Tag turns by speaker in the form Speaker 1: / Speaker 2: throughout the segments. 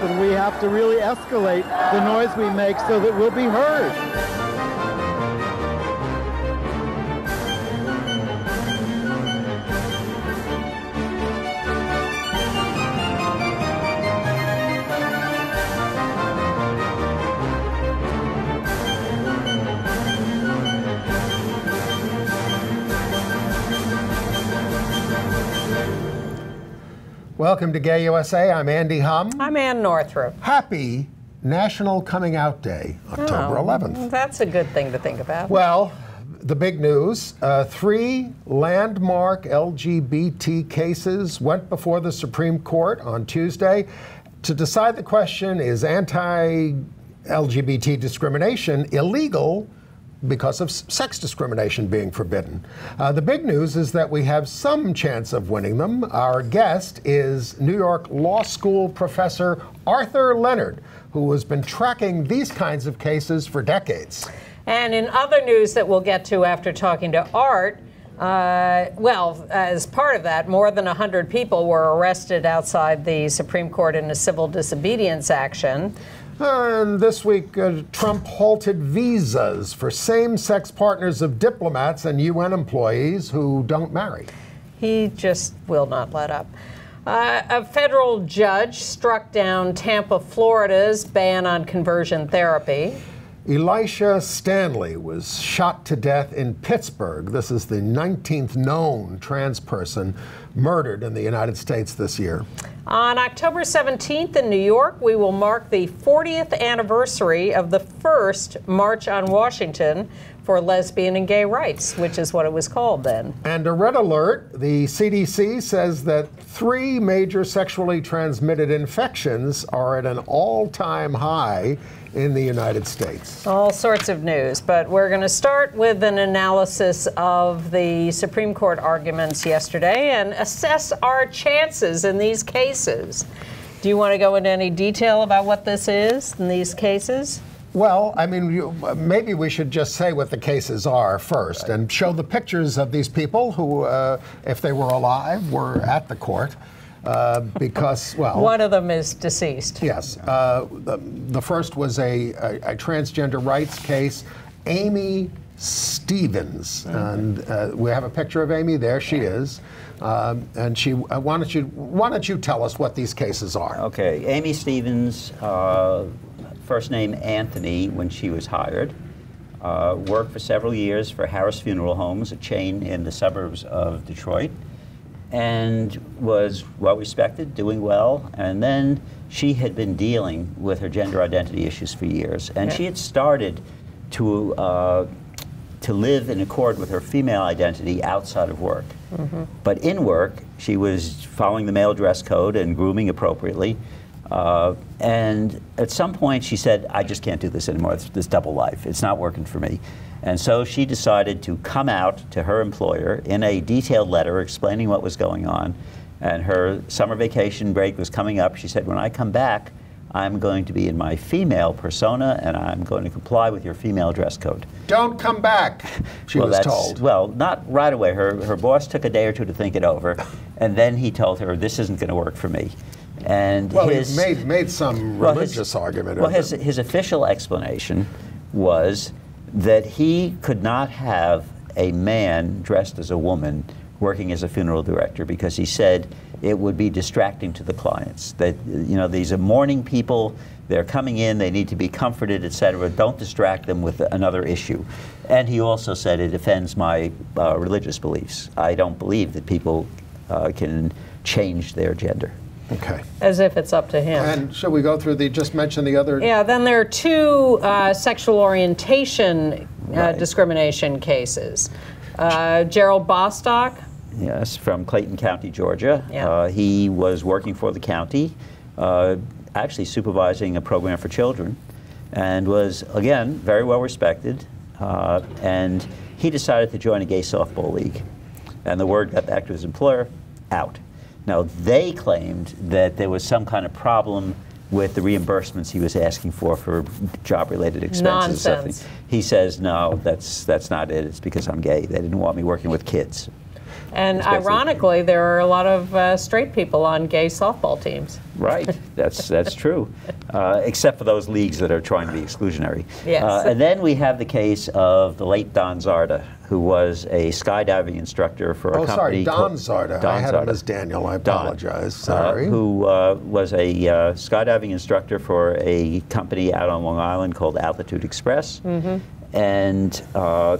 Speaker 1: happen. We have to really escalate the noise we make so that we'll be heard.
Speaker 2: Welcome to Gay USA. I'm Andy Humm.
Speaker 3: I'm Ann Northrop.
Speaker 2: Happy National Coming Out Day, October
Speaker 3: Oh,
Speaker 2: 11th.
Speaker 3: That's a good thing to think about.
Speaker 2: Well, the big news uh, three landmark LGBT cases went before the Supreme Court on Tuesday to decide the question is anti LGBT discrimination illegal? Because of sex discrimination being forbidden. Uh, the big news is that we have some chance of winning them. Our guest is New York Law School professor Arthur Leonard, who has been tracking these kinds of cases for decades.
Speaker 3: And in other news that we'll get to after talking to Art, uh, well, as part of that, more than 100 people were arrested outside the Supreme Court in a civil disobedience action.
Speaker 2: And this week, uh, Trump halted visas for same sex partners of diplomats and UN employees who don't marry.
Speaker 3: He just will not let up. Uh, a federal judge struck down Tampa, Florida's ban on conversion therapy.
Speaker 2: Elisha Stanley was shot to death in Pittsburgh. This is the 19th known trans person murdered in the United States this year.
Speaker 3: On October 17th in New York, we will mark the 40th anniversary of the first March on Washington for lesbian and gay rights, which is what it was called then.
Speaker 2: And a red alert the CDC says that three major sexually transmitted infections are at an all time high in the United States.
Speaker 3: All sorts of news, but we're going to start with an analysis of the Supreme Court arguments yesterday and assess our chances in these cases. Do you want to go into any detail about what this is in these cases?
Speaker 2: Well, I mean, you, maybe we should just say what the cases are first and show the pictures of these people who, uh, if they were alive, were at the court. Uh, because, well,
Speaker 3: One of them is deceased.
Speaker 2: yes, uh, the, the first was a, a, a transgender rights case. Amy Stevens, and uh, we have a picture of Amy. There she is, um, and she. Uh, why don't you Why don't you tell us what these cases are?
Speaker 4: Okay, Amy Stevens, uh, first name Anthony when she was hired, uh, worked for several years for Harris Funeral Homes, a chain in the suburbs of Detroit, and was well respected, doing well. And then she had been dealing with her gender identity issues for years, and she had started to. Uh, to live in accord with her female identity outside of work. But in work, she was following the male dress code and grooming appropriately. Uh, and at some point, she said, I just can't do this anymore, this, this double life. It's not working for me. And so she decided to come out to her employer in a detailed letter explaining what was going on. And her summer vacation break was coming up. She said, When I come back, I'm going to be in my female persona and I'm going to comply with your female dress code.
Speaker 2: Don't come back, she
Speaker 4: well,
Speaker 2: was told.
Speaker 4: Well, not right away. Her, her boss took a day or two to think it over, and then he told her, "This isn't going to work for me." And
Speaker 2: Well,
Speaker 4: his,
Speaker 2: he made made some
Speaker 4: well, his-
Speaker 2: religious argument.
Speaker 4: Well, his, his official explanation was that he could not have a man dressed as a woman working as a funeral director because he said it would be distracting to the clients. That you know these are mourning people. They're coming in. They need to be comforted, etc. Don't distract them with another issue. And he also said it offends my uh, religious beliefs. I don't believe that people uh, can change their gender.
Speaker 2: Okay.
Speaker 3: As if it's up to him.
Speaker 2: And should we go through the, just mention the other?
Speaker 3: Yeah, then there are two uh, sexual orientation uh,
Speaker 4: Right.
Speaker 3: discrimination cases. Uh, Gerald Bostock,
Speaker 4: Yes, from Clayton County, Georgia.
Speaker 3: Yeah.
Speaker 4: Uh, he was working for the county, uh, actually supervising a program for children, and was, again, very well respected. Uh, and he decided to join a gay softball league. And the word got back to his employer out. Now, they claimed that there was some kind of problem with the reimbursements he was asking for for job-related expenses.
Speaker 3: Nonsense.
Speaker 4: He says, no, that's, that's not it. It's because I'm gay. They didn't want me working with kids.
Speaker 3: And ironically, there are a lot of uh, straight people on gay softball teams.
Speaker 4: Right, that's that's true, uh, except for those leagues that are trying to be exclusionary.
Speaker 3: Yes.
Speaker 4: Uh, and then we have the case of the late Don Zarda, who was a skydiving instructor for a
Speaker 2: Oh,
Speaker 4: company.
Speaker 2: Oh, sorry, Don
Speaker 4: called-
Speaker 2: Zarda. I
Speaker 4: Don
Speaker 2: had him as Daniel. I
Speaker 4: Don,
Speaker 2: apologize.
Speaker 4: uh,
Speaker 2: Sorry.
Speaker 4: who uh, was a uh, skydiving instructor for a company out on Long Island called Altitude Express. mm -hmm. And uh,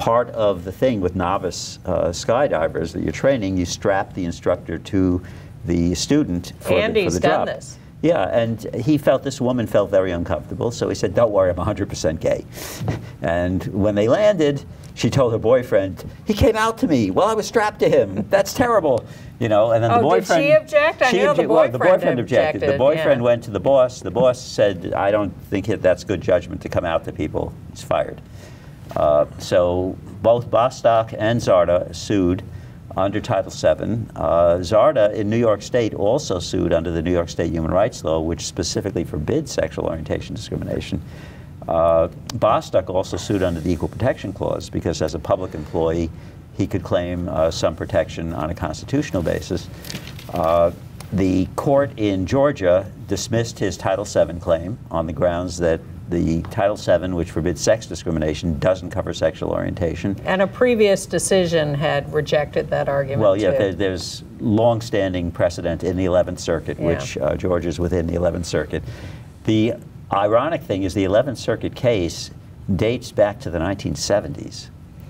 Speaker 4: part of the thing with novice uh, skydivers that you're training, you strap the instructor to the student for, the, for
Speaker 3: Andy's
Speaker 4: the
Speaker 3: done
Speaker 4: job.
Speaker 3: this.
Speaker 4: Yeah, and he felt this woman felt very uncomfortable, so he said, "Don't worry, I'm 100% gay." And when they landed, she told her boyfriend, "He came out to me while I was strapped to him. That's terrible." You know, and then
Speaker 3: Oh,
Speaker 4: the
Speaker 3: did
Speaker 4: boyfriend.
Speaker 3: she object? I
Speaker 4: she
Speaker 3: know the
Speaker 4: obje- well, the
Speaker 3: boyfriend
Speaker 4: boyfriend objected. The boyfriend
Speaker 3: yeah.
Speaker 4: went to the boss. The boss said, "I don't think that's good judgment to come out to people." He's fired. Uh, so both Bostock and Zarda sued under Title VII. Uh, Zarda in New York State also sued under the New York State Human Rights Law, which specifically forbids sexual orientation discrimination. Uh, Bostock also sued under the Equal Protection Clause because, as a public employee, he could claim uh, some protection on a constitutional basis. Uh, the court in Georgia dismissed his Title VII claim on the grounds that the Title VII, which forbids sex discrimination, doesn't cover sexual orientation.
Speaker 3: And a previous decision had rejected that argument.
Speaker 4: Well, yeah, there, there's long-standing precedent in the 11th Circuit,
Speaker 3: Yeah.
Speaker 4: which uh, Georgia's within the 11th Circuit. The ironic thing is the 11th Circuit case dates back to the 1970s.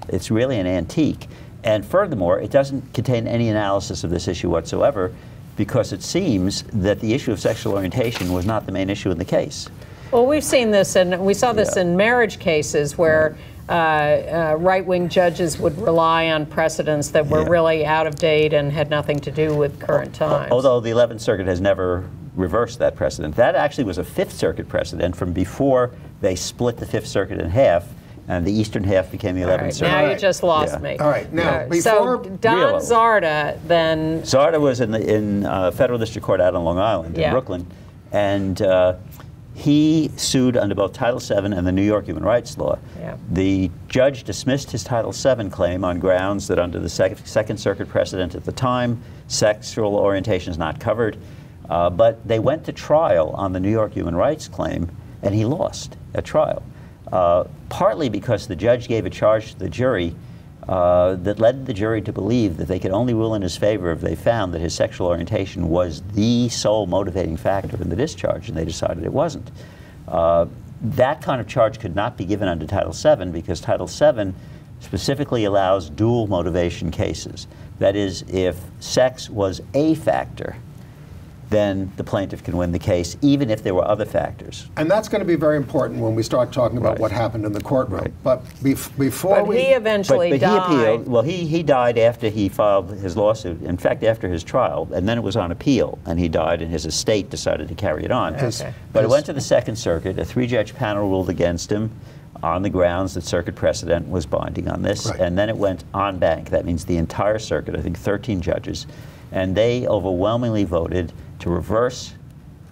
Speaker 4: It's really an antique. And furthermore, it doesn't contain any analysis of this issue whatsoever because it seems that the issue of sexual orientation was not the main issue in the case.
Speaker 3: Well, we've seen this, and we saw this
Speaker 4: Yeah.
Speaker 3: in marriage cases where uh, uh, right-wing judges would rely on precedents that were
Speaker 4: Yeah.
Speaker 3: really out of date and had nothing to do with current times.
Speaker 4: Although the 11th Circuit has never reversed that precedent. That actually was a Fifth Circuit precedent from before they split the Fifth Circuit in half, and the eastern half became the 11th
Speaker 3: All right,
Speaker 4: Circuit.
Speaker 3: now you just lost
Speaker 4: Yeah.
Speaker 3: me.
Speaker 2: All right, now,
Speaker 3: so
Speaker 2: before-
Speaker 3: Don
Speaker 4: Real.
Speaker 3: Zarda then
Speaker 4: Zarda was in the in uh, federal district court out on Long Island
Speaker 3: Yeah.
Speaker 4: in Brooklyn, and uh, he sued under both Title VII and the New York Human Rights Law.
Speaker 3: Yeah.
Speaker 4: The judge dismissed his Title VII claim on grounds that under the Sec- Second Circuit precedent at the time, sexual orientation is not covered. Uh, but they went to trial on the New York Human Rights claim, and he lost at trial. Uh, partly because the judge gave a charge to the jury uh, that led the jury to believe that they could only rule in his favor if they found that his sexual orientation was the sole motivating factor in the discharge, and they decided it wasn't. Uh, that kind of charge could not be given under Title VII because Title VII specifically allows dual motivation cases. That is, if sex was a factor, then the plaintiff can win the case, even if there were other factors.
Speaker 2: And that's going to be very important when we start talking about
Speaker 4: Right.
Speaker 2: what happened in the courtroom.
Speaker 4: Right.
Speaker 2: But bef- before
Speaker 3: but
Speaker 2: we.
Speaker 3: he eventually
Speaker 4: but, but he appealed. Well, he, he died after he filed his lawsuit. In fact, after his trial, and then it was on appeal, and he died, and his estate decided to carry it on.
Speaker 3: Okay.
Speaker 4: But it went to the Second Circuit. A three-judge panel ruled against him on the grounds that circuit precedent was binding on this,
Speaker 2: Right.
Speaker 4: and then it went en banc. That means the entire circuit. I think 13 judges, and they overwhelmingly voted to reverse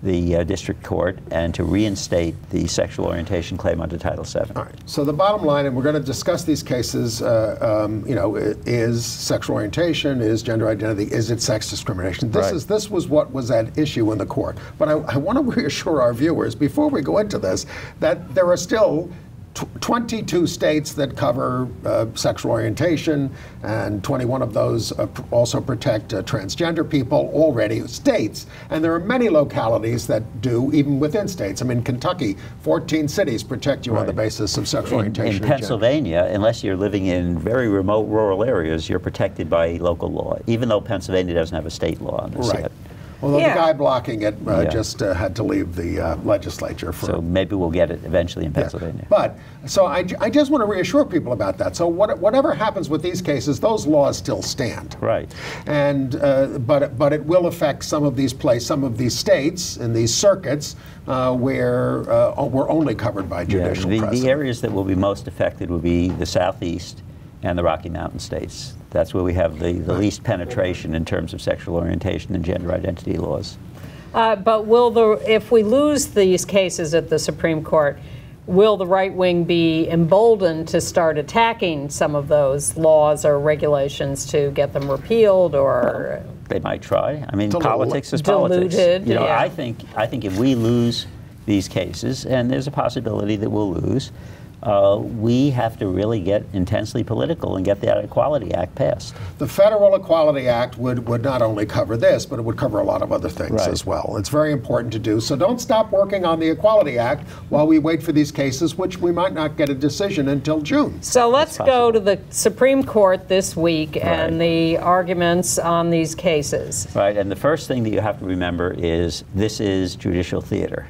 Speaker 4: the uh, district court and to reinstate the sexual orientation claim under Title VII.
Speaker 2: All right. So the bottom line, and we're going to discuss these cases. Uh, um, you know, is sexual orientation, is gender identity, is it sex discrimination? This
Speaker 4: Right.
Speaker 2: is this was what was at issue in the court. But I, I want to reassure our viewers before we go into this that there are still. Tw- 22 states that cover uh, sexual orientation, and 21 of those uh, pr- also protect uh, transgender people already, states. And there are many localities that do, even within states. I mean, Kentucky, 14 cities protect you on the basis of sexual
Speaker 4: In,
Speaker 2: orientation.
Speaker 4: in
Speaker 2: and gender.
Speaker 4: Pennsylvania, unless you're living in very remote rural areas, you're protected by local law, even though Pennsylvania doesn't have a state law on this
Speaker 2: Right.
Speaker 4: yet.
Speaker 2: Although
Speaker 3: Yeah.
Speaker 2: the guy blocking it uh,
Speaker 4: Yeah.
Speaker 2: just uh, had to leave the uh, legislature for.
Speaker 4: So maybe we'll get it eventually in
Speaker 2: Yeah.
Speaker 4: Pennsylvania.
Speaker 2: But so I, I just want to reassure people about that. So what, whatever happens with these cases, those laws still stand.
Speaker 4: Right.
Speaker 2: And uh, but but it will affect some of these places, some of these states and these circuits uh, where uh, we're only covered by
Speaker 4: Yeah,
Speaker 2: judicial
Speaker 4: the, the areas that will be most affected will be the southeast and the Rocky Mountain states. That's where we have the, the least penetration in terms of sexual orientation and gender identity laws.
Speaker 3: Uh, but will the if we lose these cases at the Supreme Court, will the right wing be emboldened to start attacking some of those laws or regulations to get them repealed or
Speaker 4: They might try. I mean,
Speaker 2: It's
Speaker 4: politics is politics.
Speaker 3: diluted,
Speaker 4: You know,
Speaker 3: yeah.
Speaker 4: I think I think if we lose these cases, and there's a possibility that we'll lose, uh, we have to really get intensely political and get that Equality Act passed.
Speaker 2: The Federal Equality Act would, would not only cover this, but it would cover a lot of other things
Speaker 4: Right.
Speaker 2: as well. It's very important to do. So don't stop working on the Equality Act while we wait for these cases, which we might not get a decision until June.
Speaker 3: So let's go to the Supreme Court this week and the arguments on these cases.
Speaker 4: Right, and the first thing that you have to remember is this is judicial theater.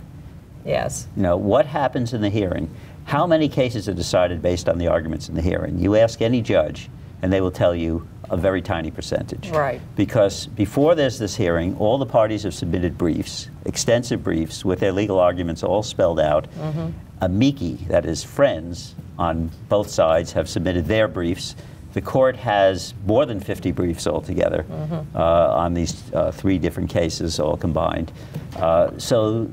Speaker 3: Yes.
Speaker 4: You know, what happens in the hearing? How many cases are decided based on the arguments in the hearing? You ask any judge, and they will tell you a very tiny percentage.
Speaker 3: Right.
Speaker 4: Because before there's this hearing, all the parties have submitted briefs, extensive briefs, with their legal arguments all spelled out. Mm -hmm. Amici, that is, friends on both sides, have submitted their briefs. The court has more than 50 briefs altogether uh, on these uh, three different cases, all combined. Uh, so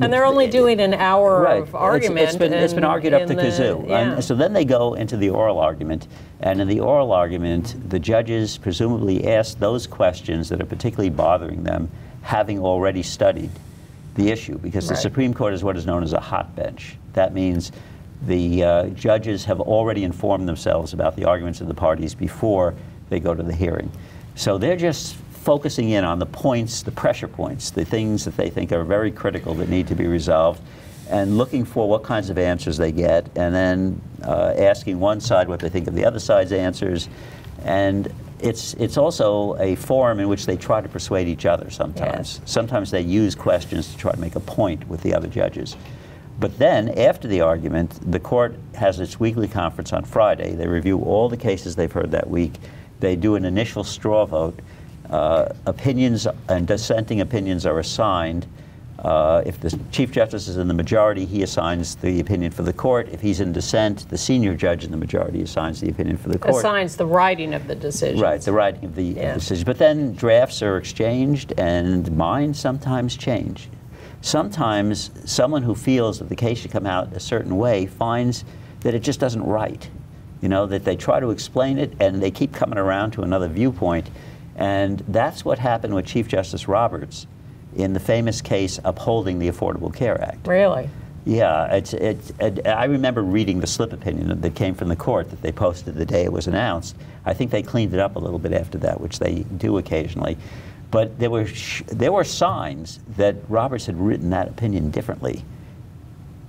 Speaker 3: And they're only doing an hour
Speaker 4: Right.
Speaker 3: of
Speaker 4: It's-
Speaker 3: argument.
Speaker 4: it's been, it's been argued up to
Speaker 3: the-
Speaker 4: kazoo.
Speaker 3: yeah.
Speaker 4: And so then they go into the oral argument. And in the oral argument, the judges presumably ask those questions that are particularly bothering them, having already studied the issue. Because
Speaker 3: Right.
Speaker 4: the Supreme Court is what is known as a hot bench. That means the uh, judges have already informed themselves about the arguments of the parties before they go to the hearing. So they're just focusing in on the points, the pressure points, the things that they think are very critical that need to be resolved, and looking for what kinds of answers they get, and then uh, asking one side what they think of the other side's answers. And it's, it's also a forum in which they try to persuade each other sometimes.
Speaker 3: Yes.
Speaker 4: Sometimes they use questions to try to make a point with the other judges. But then, after the argument, the court has its weekly conference on Friday. They review all the cases they've heard that week. They do an initial straw vote. Uh, opinions and dissenting opinions are assigned. Uh, if the Chief Justice is in the majority, he assigns the opinion for the court. If he's in dissent, the senior judge in the majority assigns the opinion for the court.
Speaker 3: assigns the writing of the decision.
Speaker 4: Right, the writing of the
Speaker 3: Yeah.
Speaker 4: decision. But then drafts are exchanged, and minds sometimes change. Sometimes someone who feels that the case should come out a certain way finds that it just doesn't write. You know, that they try to explain it and they keep coming around to another viewpoint. And that's what happened with Chief Justice Roberts in the famous case upholding the Affordable Care Act.
Speaker 3: Really?
Speaker 4: Yeah, it's, it's, it, I remember reading the slip opinion that came from the court that they posted the day it was announced. I think they cleaned it up a little bit after that, which they do occasionally. But there were, sh- there were signs that Roberts had written that opinion differently.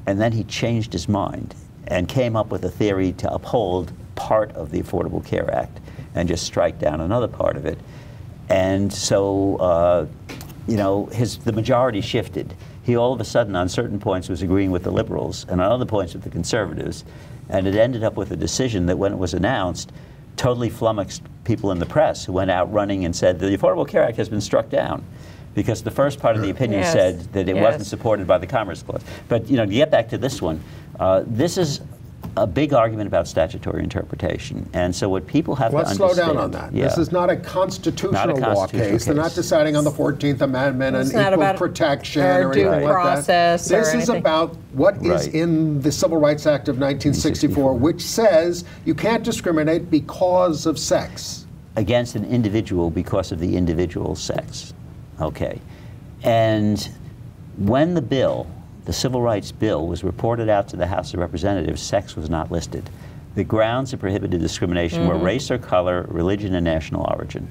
Speaker 4: And then he changed his mind and came up with a theory to uphold part of the Affordable Care Act and just strike down another part of it. And so, uh, you know, his, the majority shifted. He all of a sudden, on certain points, was agreeing with the liberals, and on other points with the conservatives. And it ended up with a decision that, when it was announced, totally flummoxed people in the press who went out running and said the Affordable Care Act has been struck down. Because the first part of the opinion
Speaker 3: Yes.
Speaker 4: said that it wasn't supported by the Commerce Clause. But you know, to get back to this one, uh, this is a big argument about statutory interpretation. And so what people have
Speaker 2: Let's
Speaker 4: to
Speaker 2: slow
Speaker 4: understand.
Speaker 2: down on that.
Speaker 4: Yeah.
Speaker 2: This is not a constitutional,
Speaker 4: Not a
Speaker 2: law
Speaker 4: constitutional
Speaker 2: case. They're not deciding on the 14th Amendment
Speaker 3: It's
Speaker 2: and
Speaker 3: not
Speaker 2: equal
Speaker 3: about
Speaker 2: protection
Speaker 3: or
Speaker 2: or,
Speaker 3: due
Speaker 2: anything like
Speaker 3: process
Speaker 2: that. This is
Speaker 3: anything.
Speaker 2: about what is
Speaker 4: Right.
Speaker 2: in the Civil Rights Act of 1964, which says you can't discriminate because of sex.
Speaker 4: against an individual because of the individual's sex. Okay. And when the bill, the Civil Rights Bill, was reported out to the House of Representatives, sex was not listed. The grounds of prohibited discrimination were race or color, religion, and national origin.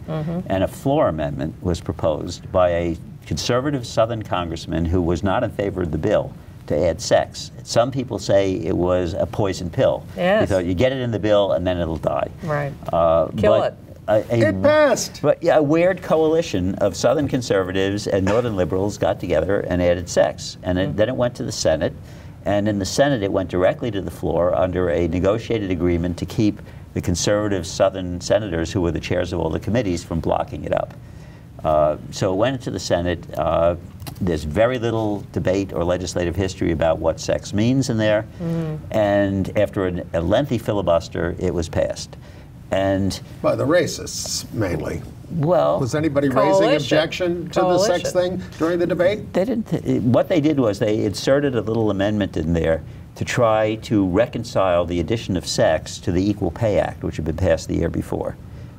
Speaker 4: And a floor amendment was proposed by a conservative Southern congressman who was not in favor of the bill to add sex. Some people say it was a poison pill.
Speaker 3: Yes.
Speaker 4: He thought you get it in the bill and then it'll die.
Speaker 3: Right.
Speaker 4: Uh,
Speaker 3: Kill
Speaker 4: but
Speaker 3: it.
Speaker 4: A, a-
Speaker 2: It passed.
Speaker 4: But yeah, a weird coalition of Southern conservatives and Northern liberals got together and added sex, and it, then it went to the Senate, and in the Senate it went directly to the floor under a negotiated agreement to keep the conservative Southern senators, who were the chairs of all the committees, from blocking it up. Uh, so it went into the Senate. Uh, there's very little debate or legislative history about what sex means in there. And after an, a lengthy filibuster, it was passed. And
Speaker 2: By the racists, mainly.
Speaker 4: well,
Speaker 2: Was anybody raising objection to the sex thing during the debate?
Speaker 4: They didn't. What they did was they inserted a little amendment in there to try to reconcile the addition of sex to the Equal Pay Act, which had been passed the year before,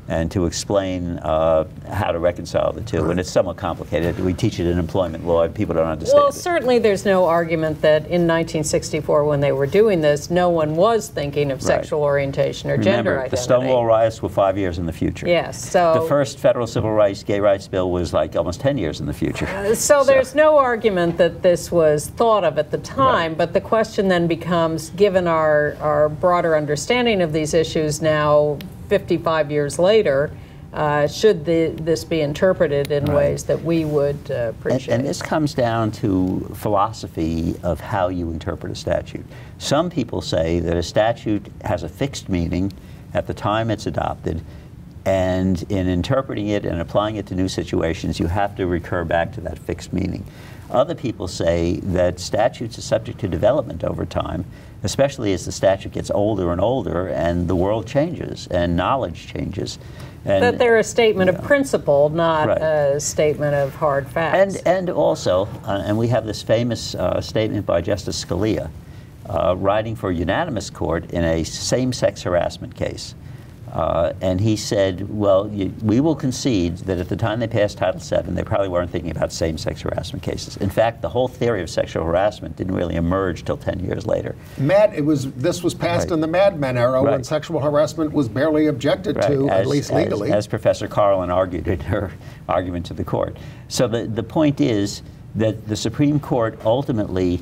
Speaker 4: and to explain uh, how to reconcile the two. And it's somewhat complicated. We teach it in employment law, and people don't understand
Speaker 3: Well,
Speaker 4: it.
Speaker 3: certainly there's no argument that in 1964, when they were doing this, no one was thinking of sexual orientation or gender
Speaker 4: Remember,
Speaker 3: identity.
Speaker 4: the Stonewall riots were five years in the future.
Speaker 3: Yes, so
Speaker 4: The first federal civil rights, gay rights bill was like almost 10 years in the future.
Speaker 3: So there's no argument that this was thought of at the time,
Speaker 4: Right.
Speaker 3: but the question then becomes, given our, our broader understanding of these issues now, 55 years later, uh, should the, this be interpreted in ways that we would uh,
Speaker 4: And,
Speaker 3: appreciate?
Speaker 4: and this comes down to philosophy of how you interpret a statute. Some people say that a statute has a fixed meaning at the time it's adopted, and in interpreting it and applying it to new situations, you have to recur back to that fixed meaning. Other people say that statutes are subject to development over time, especially as the statute gets older and older and the world changes and knowledge changes. And,
Speaker 3: that they're a statement of principle, not
Speaker 4: Right.
Speaker 3: a statement of hard facts.
Speaker 4: And, and also, uh, and we have this famous uh, statement by Justice Scalia, uh, writing for a unanimous court in a same sex harassment case. Uh, and he said, well, you, we will concede that at the time they passed Title VII, they probably weren't thinking about same sex harassment cases. In fact, the whole theory of sexual harassment didn't really emerge till 10 years later.
Speaker 2: Mad, it was this was passed
Speaker 4: Right.
Speaker 2: in the Mad Men era when sexual harassment was barely objected
Speaker 4: Right,
Speaker 2: to, at
Speaker 4: as-
Speaker 2: least
Speaker 4: as-
Speaker 2: legally.
Speaker 4: As, Professor Karlan argued in her argument to the court. So the, the point is that the Supreme Court ultimately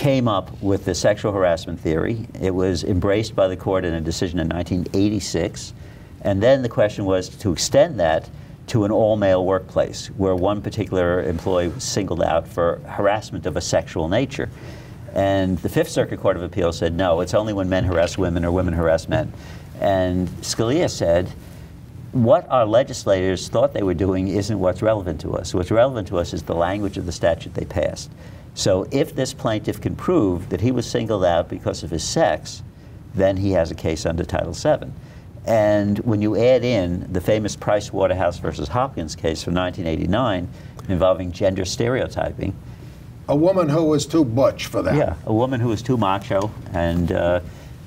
Speaker 4: came up with the sexual harassment theory. It was embraced by the court in a decision in 1986. And then the question was to extend that to an all-male workplace where one particular employee was singled out for harassment of a sexual nature. And the Fifth Circuit Court of Appeal said, no, it's only when men harass women or women harass men. And Scalia said, what our legislators thought they were doing isn't what's relevant to us. What's relevant to us is the language of the statute they passed. So if this plaintiff can prove that he was singled out because of his sex, then he has a case under Title VII. And when you add in the famous Price Waterhouse versus Hopkins case from 1989 involving gender stereotyping,
Speaker 2: a woman who was too butch for that.
Speaker 4: yeah, a woman who was too macho, and uh,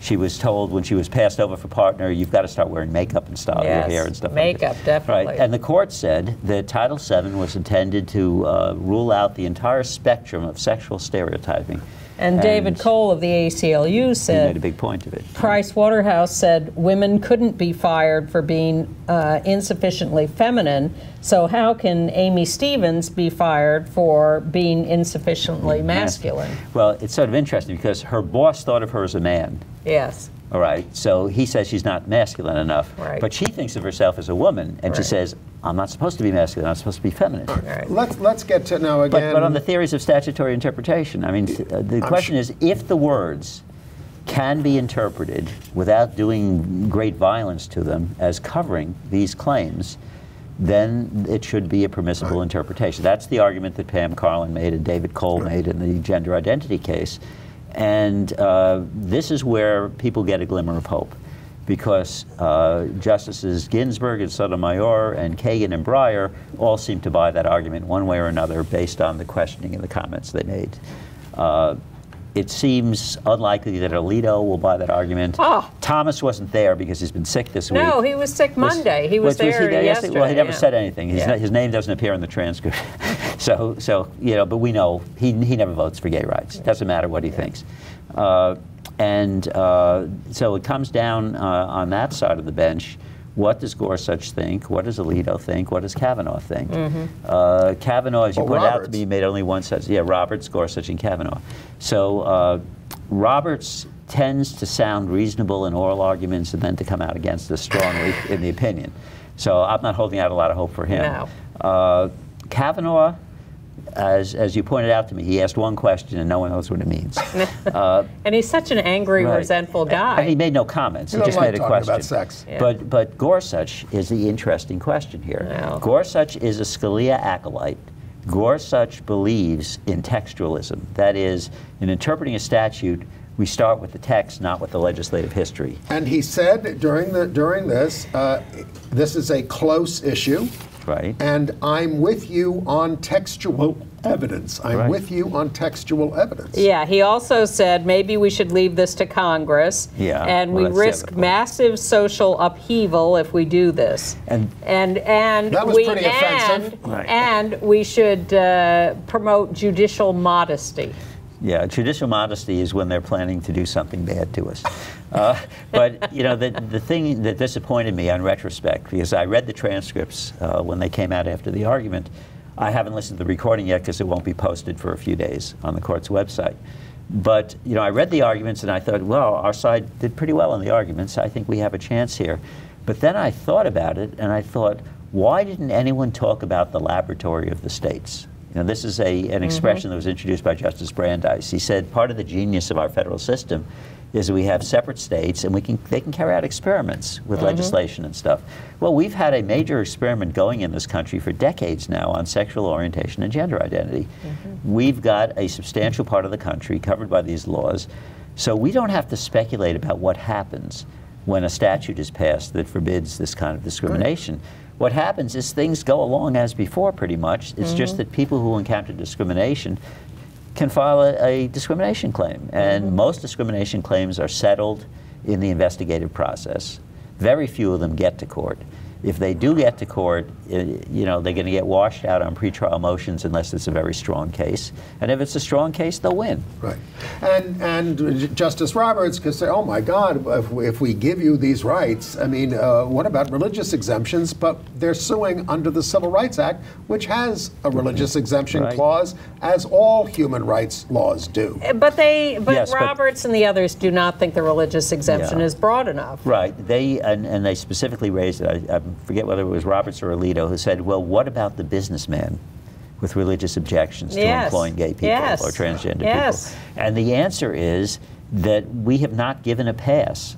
Speaker 4: she was told when she was passed over for partner, you've got to start wearing makeup and style
Speaker 3: Yes,
Speaker 4: your hair and stuff.
Speaker 3: makeup,
Speaker 4: like that.
Speaker 3: definitely.
Speaker 4: Right, and the court said that Title VII was intended to uh, rule out the entire spectrum of sexual stereotyping.
Speaker 3: And David Cole of the ACLU
Speaker 4: He made a big point of it.
Speaker 3: Price Waterhouse said women couldn't be fired for being uh, insufficiently feminine. So how can Amy Stevens be fired for being insufficiently masculine?
Speaker 4: Well, it's sort of interesting because her boss thought of her as a man.
Speaker 3: Yes.
Speaker 4: All right, so he says she's not masculine enough,
Speaker 3: Right.
Speaker 4: but she thinks of herself as a woman, and she says, "I'm not supposed to be masculine. I'm not supposed to be feminine."
Speaker 3: Right.
Speaker 2: Let's let's get to now again.
Speaker 4: but on the theories of statutory interpretation, I mean, th- the question is if the words can be interpreted without doing great violence to them as covering these claims, then it should be a permissible interpretation. That's the argument that Pam Karlan made and David Cole made in the gender identity case. And uh, this is where people get a glimmer of hope. Because uh, Justices Ginsburg and Sotomayor and Kagan and Breyer all seem to buy that argument one way or another based on the questioning and the comments they made. Uh, it seems unlikely that Alito will buy that argument.
Speaker 3: Oh.
Speaker 4: Thomas wasn't there because he's been sick this week.
Speaker 3: No, he was sick Monday. He was, there, yesterday.
Speaker 4: Well, he never
Speaker 3: yeah.
Speaker 4: said anything.
Speaker 3: Yeah.
Speaker 4: not, his name doesn't appear in the transcript. so, so you know, but we know he, he never votes for gay rights. Doesn't matter what he thinks. Uh, and uh, so it comes down uh, on that side of the bench. What does Gorsuch think? What does Alito think? What does Kavanaugh think?
Speaker 3: Mm-hmm.
Speaker 4: Uh, Kavanaugh, as you
Speaker 2: Oh,
Speaker 4: pointed out to me, made only one such. Yeah, Roberts, Gorsuch, and Kavanaugh. So uh, Roberts tends to sound reasonable in oral arguments and then to come out against us strongly in the opinion. So I'm not holding out a lot of hope for him.
Speaker 3: No.
Speaker 4: Uh, Kavanaugh, as, as you pointed out to me, he asked one question and no one knows what it means. uh,
Speaker 3: And he's such an angry,
Speaker 4: Right.
Speaker 3: resentful guy.
Speaker 4: and he made no comments. He,
Speaker 2: He
Speaker 4: just
Speaker 2: doesn't
Speaker 4: made a question.
Speaker 2: about sex.
Speaker 3: Yeah.
Speaker 4: But but Gorsuch is the interesting question here.
Speaker 3: Yeah.
Speaker 4: Gorsuch is a Scalia acolyte. Gorsuch believes in textualism. That is, in interpreting a statute, we start with the text, not with the legislative history.
Speaker 2: And he said during the during this, uh, this is a close issue.
Speaker 4: Right.
Speaker 2: And I'm with you on textual evidence. I'm
Speaker 4: Right.
Speaker 2: with you on textual evidence.
Speaker 3: Yeah, he also said maybe we should leave this to Congress.
Speaker 4: Yeah,
Speaker 3: And
Speaker 4: well,
Speaker 3: we
Speaker 4: that's the other
Speaker 3: risk massive social upheaval if we do this.
Speaker 4: And-
Speaker 3: and and
Speaker 2: That was
Speaker 3: we
Speaker 2: pretty offensive.
Speaker 3: and,
Speaker 4: Right.
Speaker 3: and we should uh, promote judicial modesty.
Speaker 4: Yeah, judicial modesty is when they're planning to do something bad to us. Uh, but you know, the the thing that disappointed me on retrospect, because I read the transcripts uh, when they came out after the argument. I haven't listened to the recording yet because it won't be posted for a few days on the court's website. But you know, I read the arguments and I thought, well, our side did pretty well in the arguments. I think we have a chance here. But then I thought about it and I thought, why didn't anyone talk about the laboratory of the states? You know, this is a, an mm-hmm. expression that was introduced by Justice Brandeis. He said part of the genius of our federal system is that we have separate states and we can, they can carry out experiments with mm-hmm. legislation and stuff. Well, we've had a major experiment going in this country for decades now on sexual orientation and gender identity. Mm-hmm. We've got a substantial part of the country covered by these laws, so we don't have to speculate about what happens when a statute is passed that forbids this kind of discrimination. What happens is things go along as before, pretty much. It's just mm-hmm. that people who encounter discrimination can file a, a discrimination claim. And mm-hmm. most discrimination claims are settled in the investigative process. Very few of them get to court. If they do get to court, you know, they're going to get washed out on pretrial motions unless it's a very strong case. And if it's a strong case, they'll win.
Speaker 2: Right. And and Justice Roberts could say, oh my God, if we, if we give you these rights, I mean, uh, what about religious exemptions? But they're suing under the Civil Rights Act, which has a religious exemption
Speaker 4: Right.
Speaker 2: clause, as all human rights laws do.
Speaker 3: But they, but
Speaker 4: Yes, but-
Speaker 3: Roberts and the others do not think the religious exemption
Speaker 4: Yeah.
Speaker 3: is broad enough.
Speaker 4: Right. They and, and they specifically raised it. I, I forget whether it was Roberts or Alito who said, "Well, what about the businessman with religious objections to
Speaker 3: Yes.
Speaker 4: employing gay people
Speaker 3: Yes.
Speaker 4: or transgender
Speaker 3: Yes.
Speaker 4: people?" And the answer is that we have not given a pass.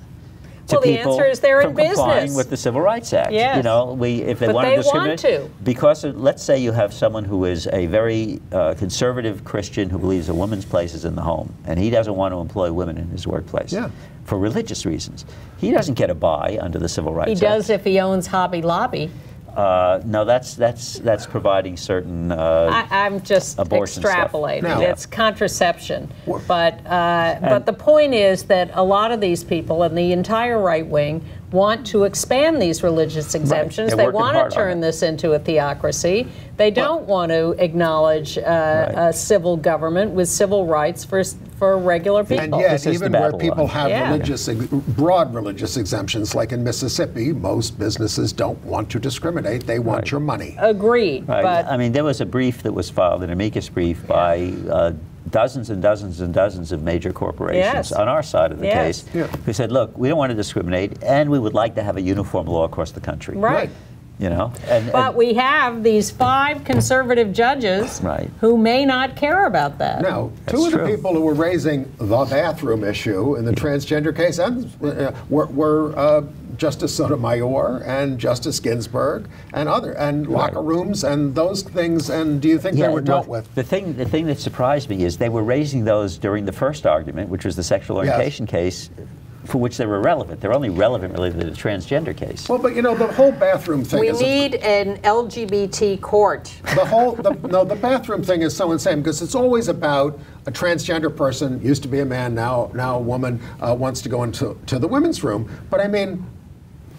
Speaker 4: To
Speaker 3: Well, the
Speaker 4: people
Speaker 3: answer is they're in
Speaker 4: from complying
Speaker 3: business.
Speaker 4: with the Civil Rights Act. You know, we if they
Speaker 3: But
Speaker 4: want
Speaker 3: they
Speaker 4: to
Speaker 3: want to.
Speaker 4: because of, let's say you have someone who is a very uh, conservative Christian who believes a woman's place is in the home, and he doesn't want to employ women in his workplace
Speaker 2: Yeah.
Speaker 4: for religious reasons. He doesn't get a buy under the Civil Rights
Speaker 3: He
Speaker 4: Act.
Speaker 3: He does if he owns Hobby Lobby.
Speaker 4: Uh, no, that's that's that's providing certain. Uh,
Speaker 3: I, I'm just
Speaker 4: Abortion stuff.
Speaker 3: extrapolating.
Speaker 2: Now-
Speaker 3: It's contraception,
Speaker 2: Well-
Speaker 3: but uh, but the point is that a lot of these people and the entire right wing want to expand these religious exemptions.
Speaker 4: They're
Speaker 3: They want to turn this into a theocracy. They don't want to acknowledge uh, a civil government with civil rights for for regular people.
Speaker 2: And yet,
Speaker 4: This
Speaker 2: even where people
Speaker 4: line.
Speaker 2: have
Speaker 3: Yeah.
Speaker 2: religious, broad religious exemptions, like in Mississippi, most businesses don't want to discriminate. They want
Speaker 4: Right.
Speaker 2: your money.
Speaker 3: Agreed,
Speaker 4: right.
Speaker 3: but
Speaker 4: I mean, there was a brief that was filed, an amicus brief, by uh, dozens and dozens and dozens of major corporations
Speaker 3: Yes.
Speaker 4: on our side of the
Speaker 3: Yes.
Speaker 4: case,
Speaker 2: Yeah.
Speaker 4: who said, "Look, we don't want to discriminate, and we would like to have a uniform law across the country."
Speaker 3: right.
Speaker 4: You know, and,
Speaker 3: But
Speaker 4: and-
Speaker 3: we have these five conservative judges
Speaker 4: Right.
Speaker 3: who may not care about that.
Speaker 2: Now,
Speaker 4: That's
Speaker 2: two of the people who were raising the bathroom issue in the transgender case and, uh, were, were uh, Justice Sotomayor and Justice Ginsburg and other and locker rooms and those things. And do you think they were dealt
Speaker 4: well,
Speaker 2: with?
Speaker 4: The thing, the thing that surprised me is they were raising those during the first argument, which was the sexual
Speaker 2: Yes.
Speaker 4: orientation case, for which they were relevant. They're only relevant related to the transgender case.
Speaker 2: Well, but you know the whole bathroom thing
Speaker 3: We
Speaker 2: is a-
Speaker 3: need an LGBT court.
Speaker 2: the whole the, no the bathroom thing is so insane because it's always about a transgender person used to be a man now now a woman uh, wants to go into to the women's room but i mean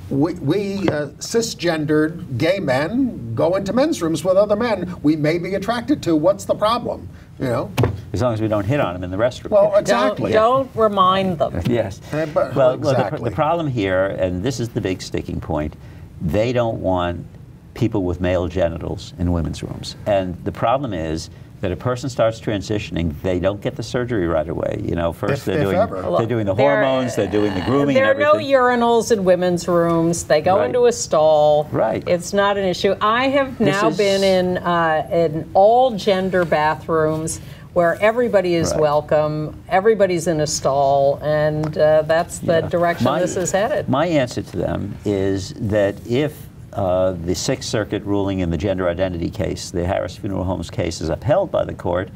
Speaker 2: we, we uh, cisgendered gay men go into men's rooms with other men we may be attracted to what's the problem you know
Speaker 4: As long as we don't hit on them in the restroom.
Speaker 2: well exactly
Speaker 3: Don't, don't remind them.
Speaker 4: Yes.
Speaker 2: Uh, but-
Speaker 4: well, well, the, the problem here, and this is the big sticking point, they don't want people with male genitals in women's rooms. And the problem is that a person starts transitioning, they don't get the surgery right away. You know, first
Speaker 2: If-
Speaker 4: they're
Speaker 2: if
Speaker 4: doing they're doing the
Speaker 3: There-
Speaker 4: hormones, they're doing the grooming
Speaker 3: There are
Speaker 4: and
Speaker 3: no urinals in women's rooms. They go
Speaker 4: Right.
Speaker 3: into a stall.
Speaker 4: Right.
Speaker 3: It's not an issue. I have now
Speaker 4: is-
Speaker 3: been in uh, in all gender bathrooms where everybody is
Speaker 4: Right.
Speaker 3: welcome, everybody's in a stall, and uh, that's the
Speaker 4: Yeah.
Speaker 3: direction
Speaker 4: My-
Speaker 3: this is headed.
Speaker 4: My answer to them is that if uh, the Sixth Circuit ruling in the gender identity case, the Harris Funeral Homes case, is upheld by the court,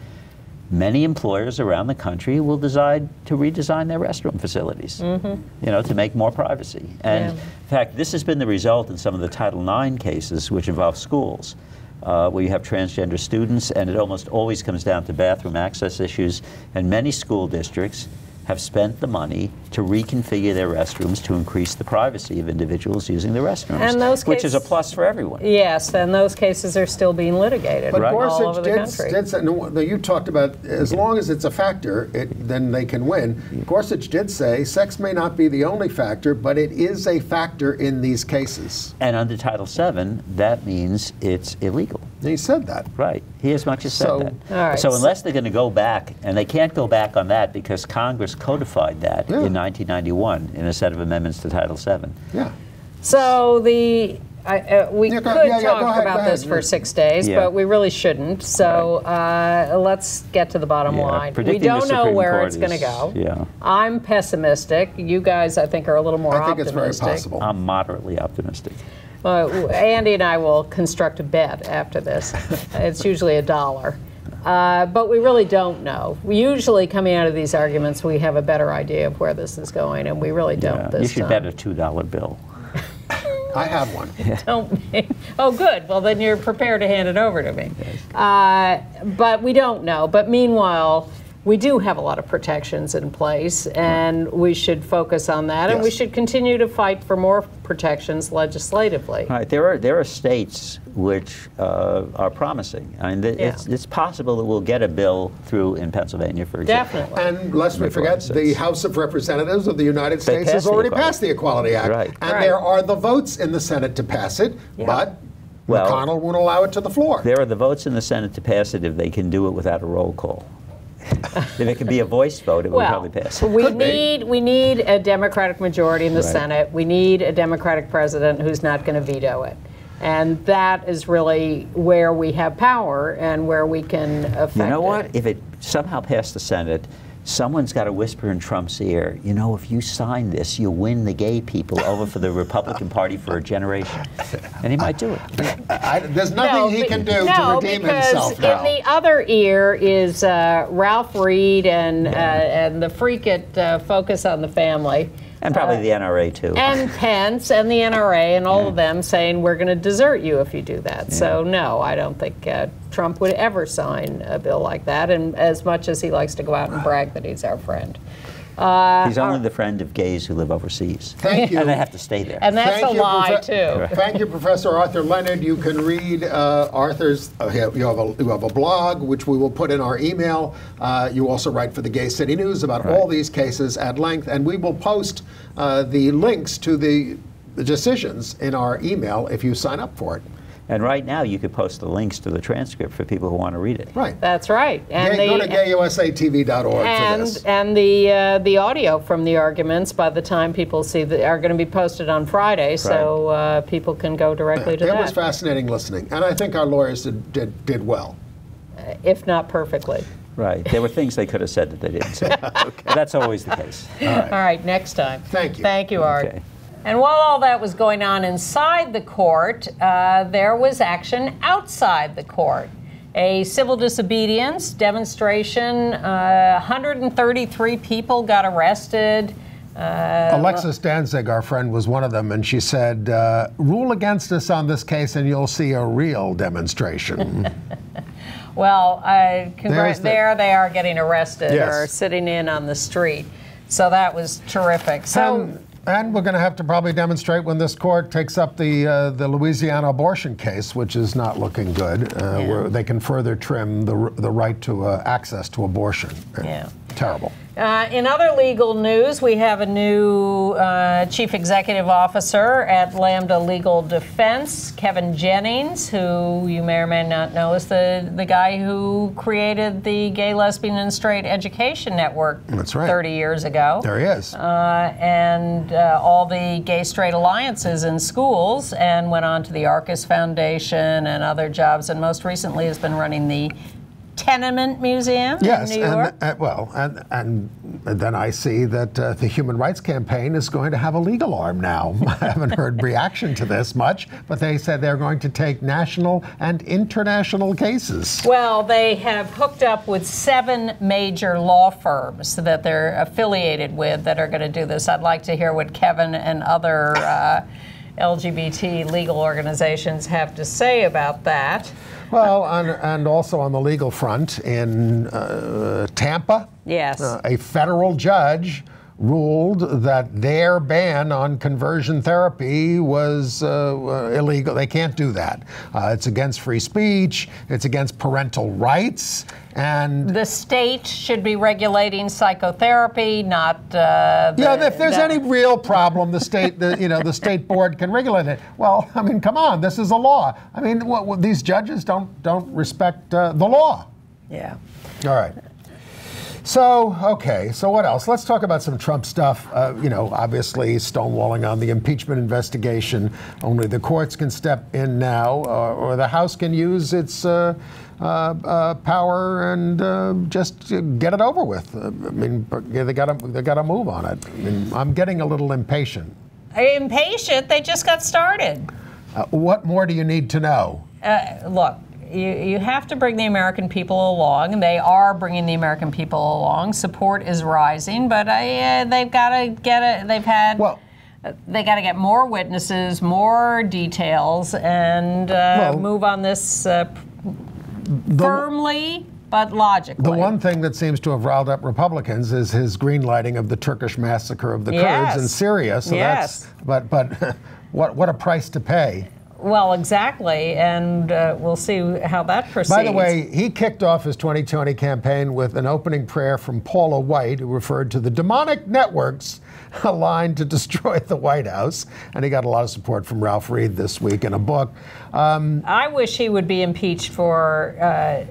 Speaker 4: many employers around the country will decide to redesign their restroom facilities, you know, to make more privacy. And
Speaker 3: Yeah.
Speaker 4: in fact, this has been the result in some of the Title IX cases, which involve schools, uh, where you have transgender students, and it almost always comes down to bathroom access issues. And many school districts have spent the money to reconfigure their restrooms to increase the privacy of individuals using the restrooms,
Speaker 3: And those
Speaker 4: which is a plus for everyone.
Speaker 3: Yes, and those cases are still being litigated
Speaker 2: But
Speaker 4: Right.
Speaker 3: all
Speaker 2: Gorsuch
Speaker 3: over the
Speaker 2: did,
Speaker 3: country.
Speaker 2: did say, no, no, you talked about as long as it's a factor, it, then they can win. Gorsuch did say sex may not be the only factor, but it is a factor in these cases.
Speaker 4: And under Title VII, that means it's illegal.
Speaker 2: And he said that.
Speaker 4: Right. He as much as said that.
Speaker 3: All right,
Speaker 4: So
Speaker 3: so-
Speaker 4: unless they're going to go back, and they can't go back on that because Congress codified that
Speaker 2: Yeah.
Speaker 4: in 1991 in a set of amendments to Title VII.
Speaker 2: Yeah.
Speaker 3: So the, I, uh, we
Speaker 2: Yeah,
Speaker 3: could
Speaker 2: yeah, yeah,
Speaker 3: talk
Speaker 2: ahead,
Speaker 3: about this for six days,
Speaker 4: Yeah.
Speaker 3: but we really shouldn't. So uh, let's get to the bottom
Speaker 4: Yeah,
Speaker 3: line. We
Speaker 4: predicting the
Speaker 3: don't know where
Speaker 4: Court
Speaker 3: it's going to go.
Speaker 4: yeah.
Speaker 3: I'm pessimistic. You guys, I think, are a little more
Speaker 2: I think it's very possible.
Speaker 4: I'm moderately optimistic.
Speaker 3: Uh, Andy and I will construct a bet after this. it's usually a dollar. Uh, but we really don't know. We usually, coming out of these arguments, we have a better idea of where this is going, and we really don't
Speaker 4: Yeah,
Speaker 3: this
Speaker 4: you should
Speaker 3: time.
Speaker 4: bet a $2 bill.
Speaker 2: I have one.
Speaker 3: don't. oh, good. Well, then you're prepared to hand it over to me. Uh, but we don't know. But meanwhile, we do have a lot of protections in place, and we should focus on that, and we should continue to fight for more protections legislatively.
Speaker 4: Right. There are there are states which uh, are promising. I mean, th-
Speaker 3: Yeah.
Speaker 4: it's, it's possible that we'll get a bill through in Pennsylvania, for example.
Speaker 3: Definitely.
Speaker 2: And lest we forget,
Speaker 4: a
Speaker 2: the. House of Representatives of the United States has
Speaker 4: passed the
Speaker 2: already
Speaker 4: Equality.
Speaker 2: passed the Equality Act.
Speaker 4: Right.
Speaker 2: And
Speaker 3: Right.
Speaker 2: there are the votes in the Senate to pass it, but
Speaker 4: Well-
Speaker 2: McConnell won't allow it to the floor.
Speaker 4: There are the votes in the Senate to pass it if they can do it without a roll call. if it could be a voice vote, it would probably pass.
Speaker 3: we
Speaker 2: Could be.
Speaker 3: need we need a Democratic majority in the
Speaker 4: Right.
Speaker 3: Senate. We need a Democratic president who's not going to veto it, and that is really where we have power and where we can affect.
Speaker 4: You know
Speaker 3: it.
Speaker 4: what? If it somehow passed the Senate, someone's got to whisper in Trump's ear, you know, if you sign this, you'll win the gay people over for the Republican Party for a generation. And he might do it.
Speaker 2: I, there's nothing he
Speaker 3: be-
Speaker 2: can do
Speaker 3: no,
Speaker 2: to redeem
Speaker 3: because
Speaker 2: himself
Speaker 3: in
Speaker 2: now.
Speaker 3: the other ear is uh, Ralph Reed and uh, and the freak it uh, focus on the family.
Speaker 4: And probably the NRA too.
Speaker 3: and Pence and the NRA and all of them saying we're going to desert you if you do that. So no, I don't think uh, Trump would ever sign a bill like that. And as much as he likes to go out and brag that he's our friend,
Speaker 4: He's only the friend of gays who live overseas.
Speaker 2: Thank you.
Speaker 4: And they have to stay there.
Speaker 3: and that's
Speaker 2: Thank
Speaker 3: a
Speaker 2: you,
Speaker 3: lie
Speaker 2: Profe-
Speaker 3: too.
Speaker 2: Thank you, Professor Arthur Leonard. You can read uh, Arthur's. Uh, you, have a, you have a blog, which we will put in our email. Uh, you also write for the Gay City News about all these cases at length, and we will post uh, the links to the decisions in our email if you sign up for it.
Speaker 4: And right now, you could post the links to the transcript for people who want to read it.
Speaker 2: Right.
Speaker 3: That's right. And
Speaker 2: Gay- go to
Speaker 3: the
Speaker 2: gayusatv.org for
Speaker 3: and
Speaker 2: this.
Speaker 3: and the uh, the audio from the arguments by the time people see that are going to be posted on Friday, so uh, people can go directly to
Speaker 2: It was fascinating listening, and I think our lawyers did, did, did well.
Speaker 3: if not perfectly.
Speaker 4: Right. There were things they could have said that they didn't say. But That's always the case.
Speaker 3: All right, next time.
Speaker 2: Thank you.
Speaker 3: Thank you, Art.
Speaker 4: Okay.
Speaker 3: And while all that was going on inside the court, uh, there was action outside the court. A civil disobedience demonstration, uh, 133 people got arrested. Uh,
Speaker 2: Alexis Danzig, our friend, was one of them, and she said, uh, "Rule against us on this case, and you'll see a real demonstration."
Speaker 3: Well,
Speaker 2: the-
Speaker 3: there they are getting arrested
Speaker 2: Yes.
Speaker 3: or sitting in on the street. So that was terrific. So.
Speaker 2: And we're going to have to probably demonstrate when this court takes up the uh, the Louisiana abortion case, which is not looking good, uh,
Speaker 3: Yeah.
Speaker 2: where they can further trim the the right to uh, access to abortion.
Speaker 3: Yeah.
Speaker 2: Terrible.
Speaker 3: Uh, in other legal news, we have a new uh, chief executive officer at Lambda Legal Defense, Kevin Jennings, who you may or may not know is the, the guy who created the Gay, Lesbian, and Straight Education Network
Speaker 2: That's right.
Speaker 3: 30 years ago.
Speaker 2: There he is.
Speaker 3: Uh, and uh, all the gay straight alliances in schools and went on to the Arcus Foundation and other jobs and most recently has been running the tenement museum
Speaker 2: Yes,
Speaker 3: in New
Speaker 2: and,
Speaker 3: York.
Speaker 2: uh, well, and, and then I see that uh, the Human Rights Campaign is going to have a legal arm now. I haven't heard reaction to this much, but they said they're going to take national and international cases.
Speaker 3: Well, they have hooked up with seven major law firms that they're affiliated with that are going to do this. I'd like to hear what Kevin and other uh, LGBT legal organizations have to say about that.
Speaker 2: Well, and, and also on the legal front, in uh, Tampa,
Speaker 3: Yes.
Speaker 2: uh, a federal judge ruled that their ban on conversion therapy was uh, uh, illegal. They can't do that. Uh, it's against free speech, it's against parental rights, and
Speaker 3: the state should be regulating psychotherapy, not. Uh, the,
Speaker 2: yeah, if there's
Speaker 3: the-
Speaker 2: any real problem, the state, the, you know, the state board can regulate it. Well, I mean, come on, this is a law. I mean, what, what, these judges don't don't respect uh, the law.
Speaker 3: Yeah.
Speaker 2: All right. So, okay, so what else? Let's talk about some Trump stuff. Uh, you know, obviously, stonewalling on the impeachment investigation. Only the courts can step in now, uh, or the House can use its uh, uh, uh, power and uh, just get it over with. I mean, they got to they got to move on it. I mean, I'm getting a little impatient.
Speaker 3: Impatient, they just got started.
Speaker 2: Uh, what more do you need to know?
Speaker 3: Uh, look, you, you have to bring the American people along, they are bringing the American people along. Support is rising, but I, uh, they've got to get it. They've had.
Speaker 2: Well-
Speaker 3: uh, they got to get more witnesses, more details, and uh,
Speaker 2: Well-
Speaker 3: move on this uh, firmly but logically.
Speaker 2: The one thing that seems to have riled up Republicans is his green lighting of the Turkish massacre of the
Speaker 3: Yes.
Speaker 2: Kurds in Syria. So
Speaker 3: Yes.
Speaker 2: that's but but what what a price to pay.
Speaker 3: Well, exactly, and uh, we'll see how that proceeds.
Speaker 2: By the way, he kicked off his 2020 campaign with an opening prayer from Paula White, who referred to the demonic networks aligned to destroy the White House. And he got a lot of support from Ralph Reed this week in a book. Um,
Speaker 3: I wish he would be impeached for uh,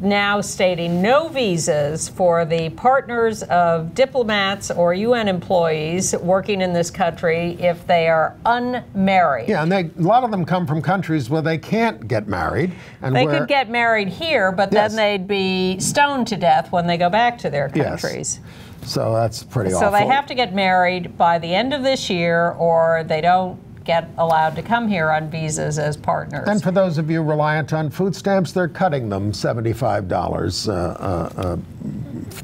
Speaker 3: now stating no visas for the partners of diplomats or UN employees working in this country if they are unmarried.
Speaker 2: yeah, and they, a lot of them come from countries where they can't get married. And
Speaker 3: They
Speaker 2: where,
Speaker 3: could get married here, but
Speaker 2: Yes.
Speaker 3: then they'd be stoned to death when they go back to their countries. Yes.
Speaker 2: So that's pretty
Speaker 3: So
Speaker 2: awful.
Speaker 3: they have to get married by the end of this year, or they don't get allowed to come here on visas as partners.
Speaker 2: And for those of you reliant on food stamps, they're cutting them $75 uh, uh,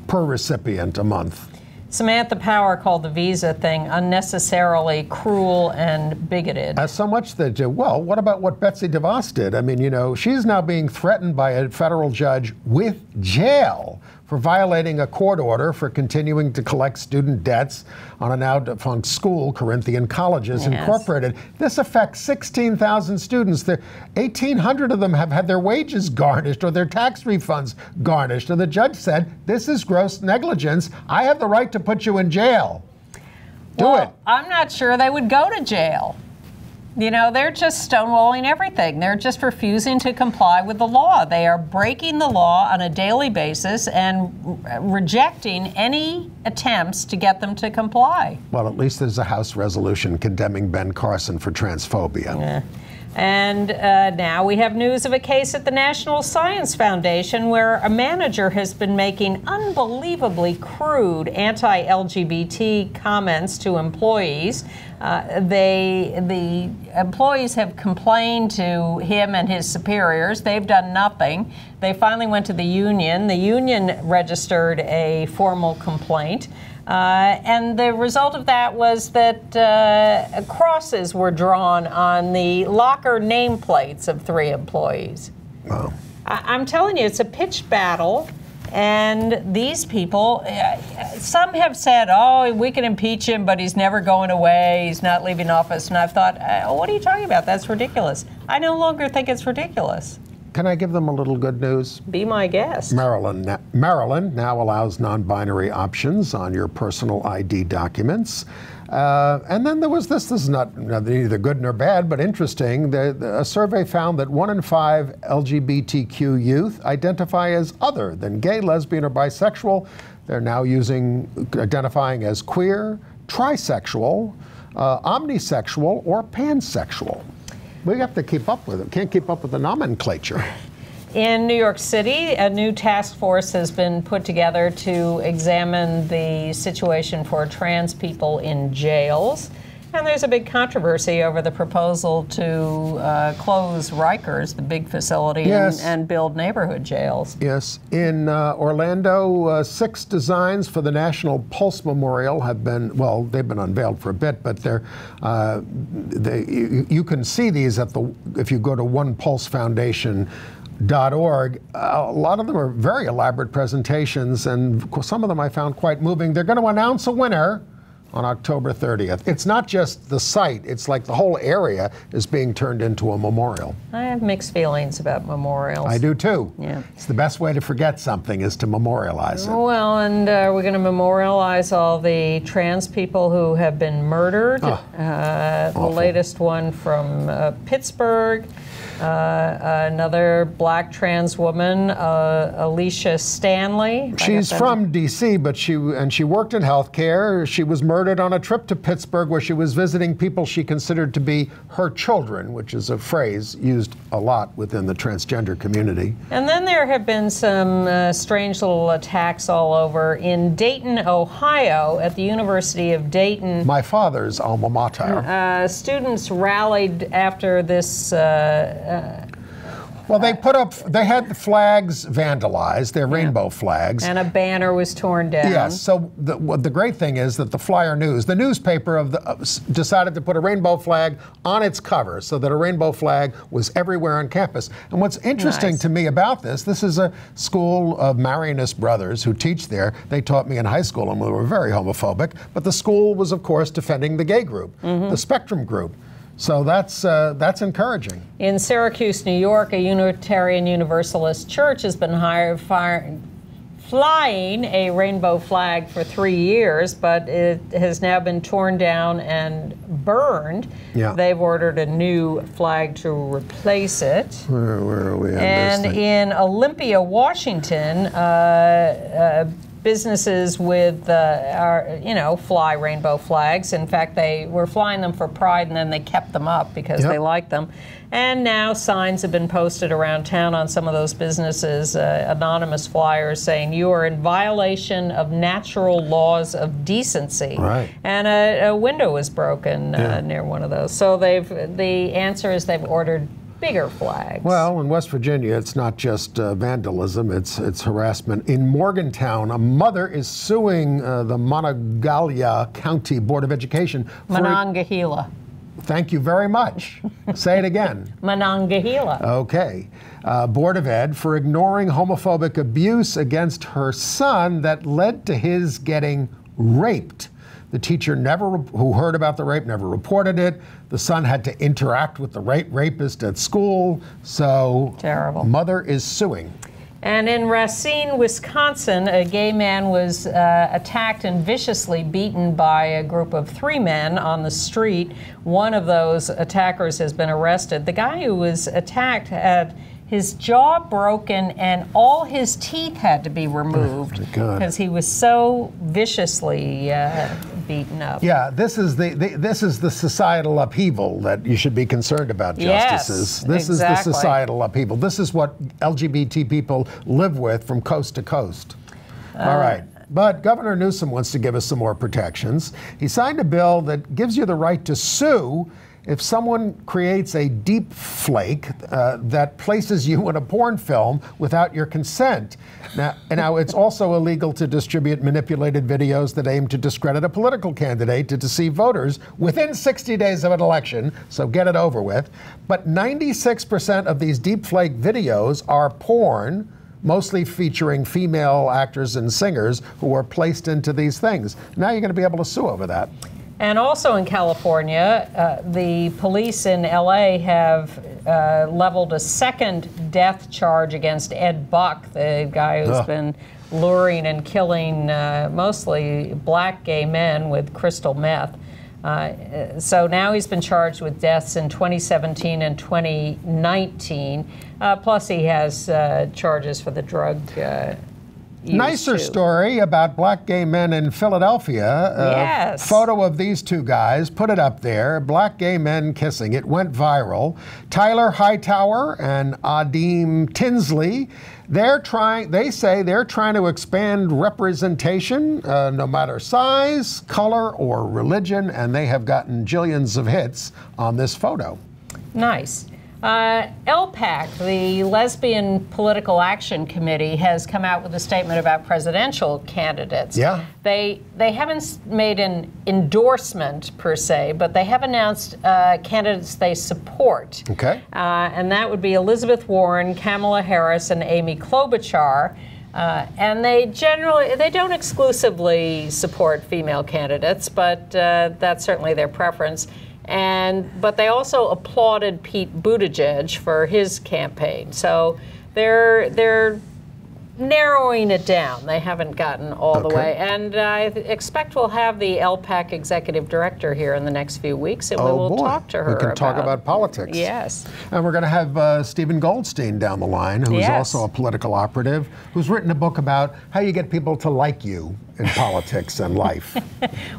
Speaker 2: per recipient a month.
Speaker 3: Samantha Power called the visa thing unnecessarily cruel and bigoted.
Speaker 2: Uh, so much that, uh, well, what about what Betsy DeVos did? I mean, you know, she's now being threatened by a federal judge with jail for violating a court order for continuing to collect student debts on a now defunct school, Corinthian Colleges
Speaker 3: Yes.
Speaker 2: Incorporated. This affects 16,000 students. The 1,800 of them have had their wages garnished or their tax refunds garnished. And the judge said, This is gross negligence. I have the right to put you in jail. Do
Speaker 3: well,
Speaker 2: it.
Speaker 3: I'm not sure they would go to jail. You know, they're just stonewalling everything. They're just refusing to comply with the law. They are breaking the law on a daily basis and re- rejecting any attempts to get them to comply.
Speaker 2: Well, at least there's a House resolution condemning Ben Carson for transphobia.
Speaker 3: And uh, now we have news of a case at the National Science Foundation where a manager has been making unbelievably crude anti LGBT comments to employees. Uh, they, the employees have complained to him and his superiors. They've done nothing. They finally went to the union. The union registered a formal complaint. Uh, and the result of that was that uh, crosses were drawn on the locker nameplates of three employees.
Speaker 2: Wow.
Speaker 3: I- I'm telling you, it's a pitched battle. And these people, uh, some have said, oh, we can impeach him, but he's never going away. He's not leaving office. And I've thought, uh, what are you talking about? That's ridiculous. I no longer think it's ridiculous.
Speaker 2: Can I give them a little good news?
Speaker 3: Be my guest.
Speaker 2: Maryland, Maryland now allows non-binary options on your personal ID documents. Uh, and then there was this. This is not neither good nor bad, but interesting. The, the- a survey found that one in five LGBTQ youth identify as other than gay, lesbian, or bisexual. They're now using identifying as queer, trisexual, uh, omnisexual, or pansexual. We have to keep up with it. Can't keep up with the nomenclature.
Speaker 3: In New York City, a new task force has been put together to examine the situation for trans people in jails. And there's a big controversy over the proposal to uh, close Rikers, the big facility,
Speaker 2: Yes.
Speaker 3: and, and build neighborhood jails.
Speaker 2: Yes. In uh, Orlando, uh, six designs for the National Pulse Memorial have been, well, they've been unveiled for a bit, but they're, uh, they, you, you can see these at the, if you go to onepulsefoundation.org. Uh, a lot of them are very elaborate presentations, and some of them I found quite moving. They're going to announce a winner on October 30th. It's not just the site, it's like the whole area is being turned into a memorial.
Speaker 3: I have mixed feelings about memorials.
Speaker 2: I do too.
Speaker 3: Yeah.
Speaker 2: It's the best way to forget something is to memorialize it.
Speaker 3: Well, and uh, we're going to memorialize all the trans people who have been murdered. Uh, the latest one from uh, Pittsburgh. Uh, another black trans woman, uh, Alicia Stanley.
Speaker 2: She's from D.C., but she and she worked in healthcare. She was murdered on a trip to Pittsburgh, where she was visiting people she considered to be her children, which is a phrase used a lot within the transgender community.
Speaker 3: And then there have been some uh, strange little attacks all over in Dayton, Ohio, at the University of Dayton.
Speaker 2: My father's alma mater.
Speaker 3: Uh, students rallied after this. Uh,
Speaker 2: well, they put up. They had the flags vandalized. They're rainbow flags.
Speaker 3: and a banner was torn down.
Speaker 2: Yes. So the, what the great thing is that the Flyer News, the newspaper of the, uh, decided to put a rainbow flag on its cover, so that a rainbow flag was everywhere on campus. And what's interesting
Speaker 3: Nice.
Speaker 2: to me about this, this is a school of Marianist brothers who teach there. They taught me in high school, and we were very homophobic. But the school was, of course, defending the gay group, the Spectrum group. So that's uh, that's encouraging.
Speaker 3: In Syracuse, New York, a Unitarian Universalist church has been hired, fire, flying a rainbow flag for three years, but it has now been torn down and burned.
Speaker 2: Yeah.
Speaker 3: They've ordered a new flag to replace it.
Speaker 2: Where, where are we
Speaker 3: And in Olympia, Washington, uh, uh, businesses with, uh, are, you know, fly rainbow flags. In fact, they were flying them for pride and then they kept them up because
Speaker 2: Yep.
Speaker 3: they liked them. And now signs have been posted around town on some of those businesses, uh, anonymous flyers saying you are in violation of natural laws of decency.
Speaker 2: Right.
Speaker 3: And a, a window was broken
Speaker 2: Yeah.
Speaker 3: uh, near one of those. So they've the answer is they've ordered bigger flags.
Speaker 2: Well, in West Virginia, it's not just uh, vandalism; it's it's harassment. In Morgantown, a mother is suing uh, the Monongalia County Board of Education.
Speaker 3: Monongahela.
Speaker 2: thank you very much. Say it again.
Speaker 3: Monongahela.
Speaker 2: Okay. Uh, Board of Ed for ignoring homophobic abuse against her son that led to his getting raped. The teacher never, who heard about the rape, never reported it. The son had to interact with the rape rapist at school. So,
Speaker 3: Terrible.
Speaker 2: Mother is suing.
Speaker 3: And in Racine, Wisconsin, a gay man was uh, attacked and viciously beaten by a group of three men on the street. One of those attackers has been arrested. The guy who was attacked had his jaw broken and all his teeth had to be removed because he was so viciously uh, beaten up.
Speaker 2: Yeah, this is the, the this is the societal upheaval that you should be concerned about,
Speaker 3: Yes,
Speaker 2: justices. this
Speaker 3: exactly.
Speaker 2: is the societal upheaval. This is what LGBT people live with from coast to coast.
Speaker 3: Uh,
Speaker 2: All right. But Governor Newsom wants to give us some more protections. He signed a bill that gives you the right to sue if someone creates a deep flake uh, that places you in a porn film without your consent. Now, now, it's also illegal to distribute manipulated videos that aim to discredit a political candidate to deceive voters within 60 days of an election, so get it over with. But 96% of these deep flake videos are porn mostly featuring female actors and singers who were placed into these things. Now you're going to be able to sue over that.
Speaker 3: And also in California, uh, the police in LA have uh, leveled a second death charge against Ed Buck, the guy who's
Speaker 2: Ugh.
Speaker 3: been luring and killing uh, mostly black gay men with crystal meth. Uh, so now he's been charged with deaths in 2017 and 2019. Uh, plus, he has uh, charges for the drug uh,
Speaker 2: Nicer
Speaker 3: to.
Speaker 2: story about black gay men in Philadelphia. Uh,
Speaker 3: Yes.
Speaker 2: Photo of these two guys. Put it up there. Black gay men kissing. It went viral. Tyler Hightower and Adim Tinsley. They're trying. They say they're trying to expand representation, uh, no matter size, color, or religion, and they have gotten jillions of hits on this photo.
Speaker 3: Nice. Uh, LPAC, the Lesbian Political Action Committee, has come out with a statement about presidential candidates.
Speaker 2: Yeah.
Speaker 3: They they haven't made an endorsement per se, but they have announced uh, candidates they support.
Speaker 2: Okay.
Speaker 3: Uh, and that would be Elizabeth Warren, Kamala Harris, and Amy Klobuchar. Uh, and they generally they don't exclusively support female candidates, but uh, that's certainly their preference. And but they also applauded Pete Buttigieg for his campaign. So they're they're narrowing it down. They haven't gotten all the way. And I expect we'll have the LPAC executive director here in the next few weeks, and we
Speaker 2: Oh
Speaker 3: will
Speaker 2: boy,
Speaker 3: talk to her.
Speaker 2: we can talk about politics.
Speaker 3: Yes.
Speaker 2: And we're going to have uh, Stephen Goldstein down the line, who's
Speaker 3: Yes.
Speaker 2: also a political operative, who's written a book about how you get people to like you in politics and life.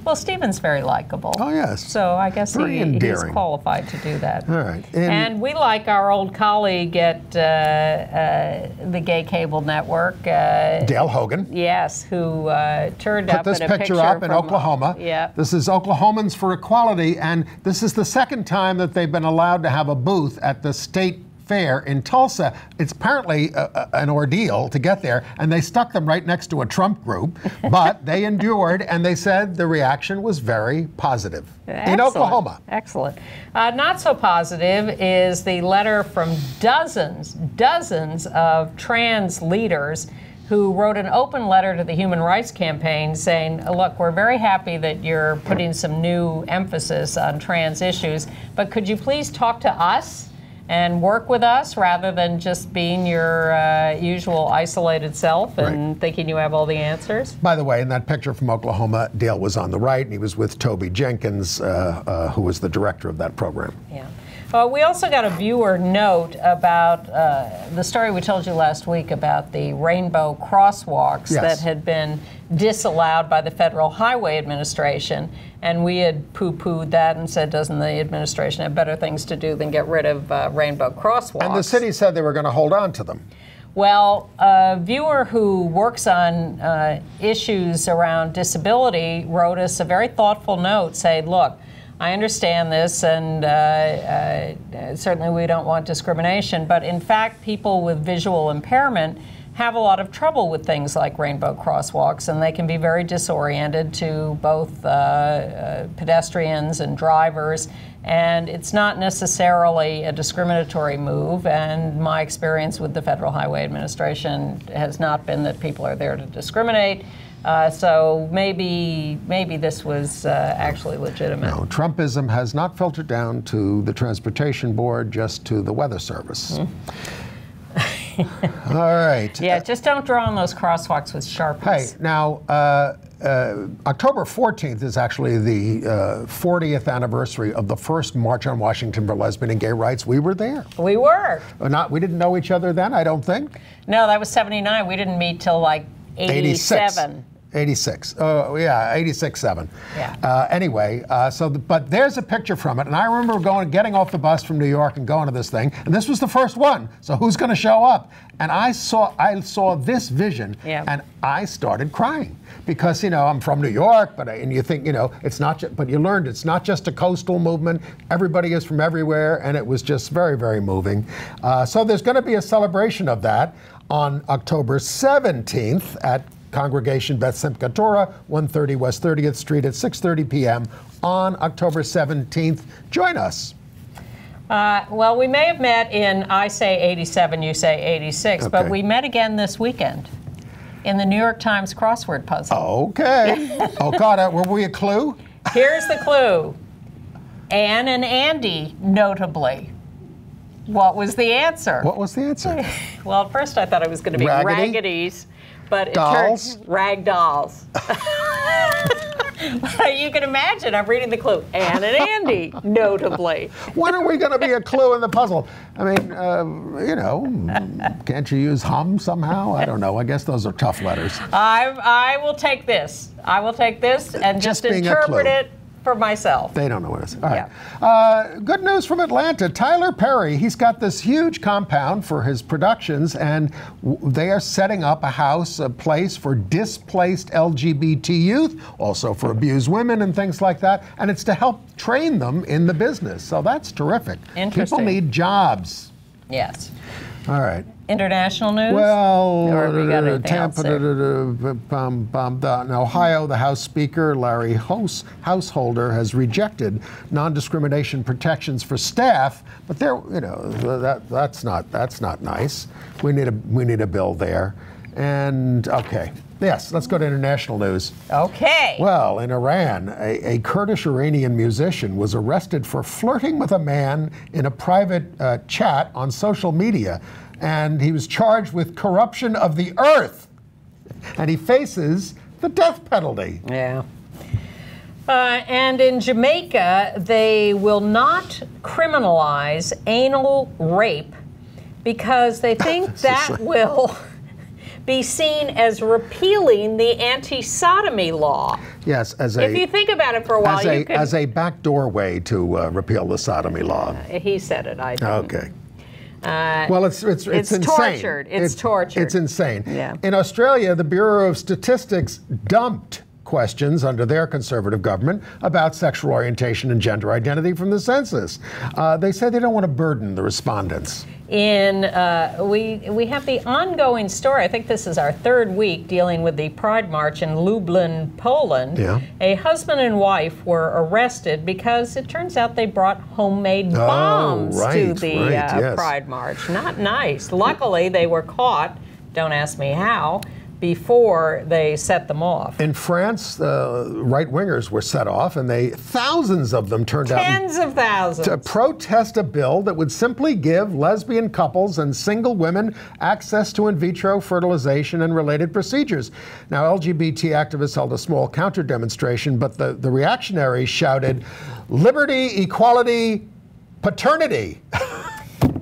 Speaker 3: Well, Stephen's very likable.
Speaker 2: Oh, yes.
Speaker 3: So I guess
Speaker 2: Very
Speaker 3: he, he's qualified to do that.
Speaker 2: All right.
Speaker 3: And, we like our old colleague at uh, uh, the Gay Cable Network. Uh,
Speaker 2: Dale Hogan.
Speaker 3: yes, who uh, turned
Speaker 2: Put
Speaker 3: up
Speaker 2: this
Speaker 3: in a
Speaker 2: picture up in
Speaker 3: from-
Speaker 2: Oklahoma.
Speaker 3: Yeah.
Speaker 2: This is Oklahomans for Equality, and this is the second time that they've been allowed to have a booth at the state fair in Tulsa. It's apparently a, a- an ordeal to get there, and they stuck them right next to a Trump group, but they endured, and they said the reaction was very positive in Oklahoma.
Speaker 3: Excellent. Uh, not so positive is the letter from dozens, dozens of trans leaders who wrote an open letter to the Human Rights Campaign saying, look, we're very happy that you're putting some new emphasis on trans issues, but could you please talk to us? And work with us rather than just being your uh, usual isolated self and
Speaker 2: Right.
Speaker 3: thinking you have all the answers.
Speaker 2: By the way, in that picture from Oklahoma, Dale was on the right, and he was with Toby Jenkins, uh, uh, who was the director of that program.
Speaker 3: Yeah. Uh, we also got a viewer note about uh, the story we told you last week about the rainbow crosswalks
Speaker 2: Yes.
Speaker 3: that had been disallowed by the Federal Highway Administration. And we had poo pooed that and said, doesn't the administration have better things to do than get rid of uh, rainbow crosswalks?
Speaker 2: And the city said they were going to hold on to them.
Speaker 3: Well, a viewer who works on uh, issues around disability wrote us a very thoughtful note saying, look, I understand this, and uh, uh, certainly we don't want discrimination, but in fact, people with visual impairment have a lot of trouble with things like rainbow crosswalks, and they can be very disoriented to both uh, uh, pedestrians and drivers. And it's not necessarily a discriminatory move. And my experience with the Federal Highway Administration has not been that people are there to discriminate. Uh, so maybe maybe this was uh, actually legitimate.
Speaker 2: No, Trumpism has not filtered down to the Transportation Board, just to the Weather Service. All right.
Speaker 3: Yeah, just don't draw on those crosswalks with sharpies.
Speaker 2: Hey, now, uh, uh, October 14th is actually the uh, 40th anniversary of the first March on Washington for Lesbian and Gay Rights. We were there.
Speaker 3: We were.
Speaker 2: Uh, Not, we didn't know each other then, I don't think.
Speaker 3: No, that was 79. We didn't meet till like 87.
Speaker 2: 86. Oh, yeah, 86, 7.
Speaker 3: Yeah.
Speaker 2: Uh, anyway, uh, so, the, but there's a picture from it, and I remember going, getting off the bus from New York and going to this thing, and this was the first one. So who's going to show up? And I saw, I saw this vision,
Speaker 3: Yeah.
Speaker 2: and I started crying because you know I'm from New York, but I- and you think you know it's not, ju- but you learned it's not just a coastal movement. Everybody is from everywhere, and it was just very, very moving. Uh, so there's going to be a celebration of that on October 17th at Congregation Beth Simchat Torah, 130 West 30th Street at 6:30 p.m. on October 17th. Join us.
Speaker 3: Uh, well, we may have met in, I say 87, you say 86, but we met again this weekend in the New York Times crossword puzzle.
Speaker 2: Okay. Oh Okada, were we a clue?
Speaker 3: Here's the clue Ann and Andy, notably. What was the answer?
Speaker 2: What was the answer?
Speaker 3: Well, at first I thought it was going to be
Speaker 2: Raggedy?
Speaker 3: Raggedy's, but it
Speaker 2: Dolls?
Speaker 3: turned rag dolls. you can imagine, I'm reading the clue. Ann and Andy, notably.
Speaker 2: When are we going to be a clue in the puzzle? I mean, uh, you know, can't you use Humm somehow? I don't know. I guess those are tough letters.
Speaker 3: I, I will take this. I will take this and
Speaker 2: Just
Speaker 3: just, interpret it for myself.
Speaker 2: They don't know what it is. All right. Uh, good news from Atlanta. Tyler Perry, he's got this huge compound for his productions, and w- they are setting up a house, a place for displaced LGBT youth, also for abused women and things like that. And it's to help train them in the business. So that's terrific.
Speaker 3: Interesting.
Speaker 2: People need jobs.
Speaker 3: Yes.
Speaker 2: All right.
Speaker 3: International news?
Speaker 2: Well,
Speaker 3: Or have you got anything else
Speaker 2: Tampa, da, da, da, bum, bum, in Ohio, the House Speaker Larry Hos- Householder has rejected non-discrimination protections for staff, but there, you know, that that's not that's not nice. We need a we need a bill there, and okay, yes, let's go to international news.
Speaker 3: Okay.
Speaker 2: Well, in Iran, a, a Kurdish Iranian musician was arrested for flirting with a man in a private uh, chat on social media, and he was charged with corruption of the earth. And he faces the death penalty.
Speaker 3: Yeah. Uh, and in Jamaica, they will not criminalize anal rape because they think that will be seen as repealing the anti sodomy law.
Speaker 2: Yes, as a
Speaker 3: If you think about it for a while,
Speaker 2: as a
Speaker 3: you can.
Speaker 2: as a backdoor way to uh, repeal the sodomy law.
Speaker 3: he said it, I didn't.
Speaker 2: Okay. Uh, well, it's it's it's,
Speaker 3: it's
Speaker 2: insane.
Speaker 3: tortured. It's tortured.
Speaker 2: It's insane.
Speaker 3: Yeah.
Speaker 2: In Australia, the Bureau of Statistics dumped questions under their conservative government about sexual orientation and gender identity from the census. Uh, they say they don't want to burden the respondents.
Speaker 3: in uh, we we have the ongoing story. I think this is our third week dealing with the Pride March in Lublin, Poland.
Speaker 2: Yeah.
Speaker 3: A husband and wife were arrested because it turns out they brought homemade bombs to
Speaker 2: Oh, right,
Speaker 3: the
Speaker 2: right,
Speaker 3: uh,
Speaker 2: yes.
Speaker 3: Pride March. Not nice. Luckily, they were caught. Don't ask me how. Before they set them off.
Speaker 2: In France, uh, right wingers were set off, and they thousands of them turned out.
Speaker 3: Tens of thousands.
Speaker 2: to protest a bill that would simply give lesbian couples and single women access to in vitro fertilization and related procedures. Now, LGBT activists held a small counter demonstration, but the, the reactionaries shouted, Liberty, equality, paternity.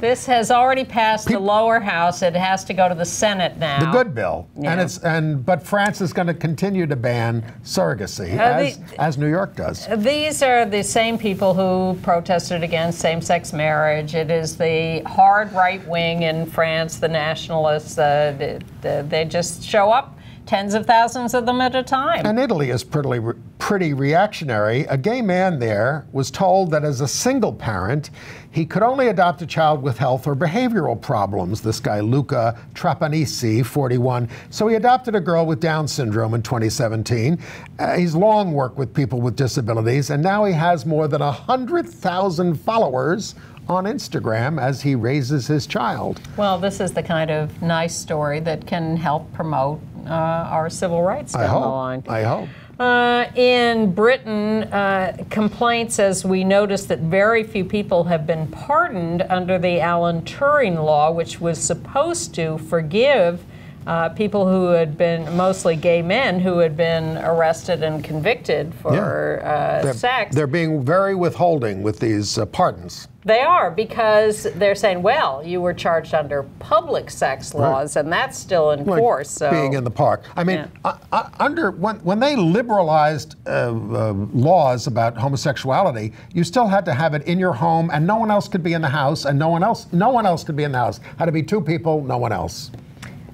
Speaker 3: This has already passed the lower house. It has to go to the Senate now.
Speaker 2: The good bill.
Speaker 3: Yeah.
Speaker 2: And it's and but France is going to continue to ban surrogacy,
Speaker 3: Uh,
Speaker 2: as,
Speaker 3: the-
Speaker 2: as New York does.
Speaker 3: These are the same people who protested against same sex marriage. It is the hard right wing in France, the nationalists. Uh, the, the, they just show up, tens of thousands of them at a time.
Speaker 2: And Italy is pretty, pretty reactionary. A gay man there was told that as a single parent, he could only adopt a child with health or behavioral problems. This guy, Luca Trapanese, 41. So he adopted a girl with Down syndrome in 2017. Uh, he's long worked with people with disabilities, and now he has more than 100,000 followers on Instagram as he raises his child.
Speaker 3: well, this is the kind of nice story that can help promote uh, our civil rights down
Speaker 2: I
Speaker 3: the line.
Speaker 2: I hope.
Speaker 3: Uh, in Britain, uh, complaints, as we noticed, that very few people have been pardoned under the Alan Turing law, which was supposed to forgive uh, people who had been, mostly gay men, who had been arrested and convicted for uh,
Speaker 2: They're,
Speaker 3: sex.
Speaker 2: they're being very withholding with these uh, pardons.
Speaker 3: They are because they're saying, well, you were charged under public sex laws, and that's still in
Speaker 2: like
Speaker 3: force. So
Speaker 2: being in the park. I mean,
Speaker 3: Yeah.
Speaker 2: uh, uh, under when when they liberalized uh, uh, laws about homosexuality, you still had to have it in your home, and no one else could be in the house, and no one else no one else could be in the house. Had to be two people, no one else.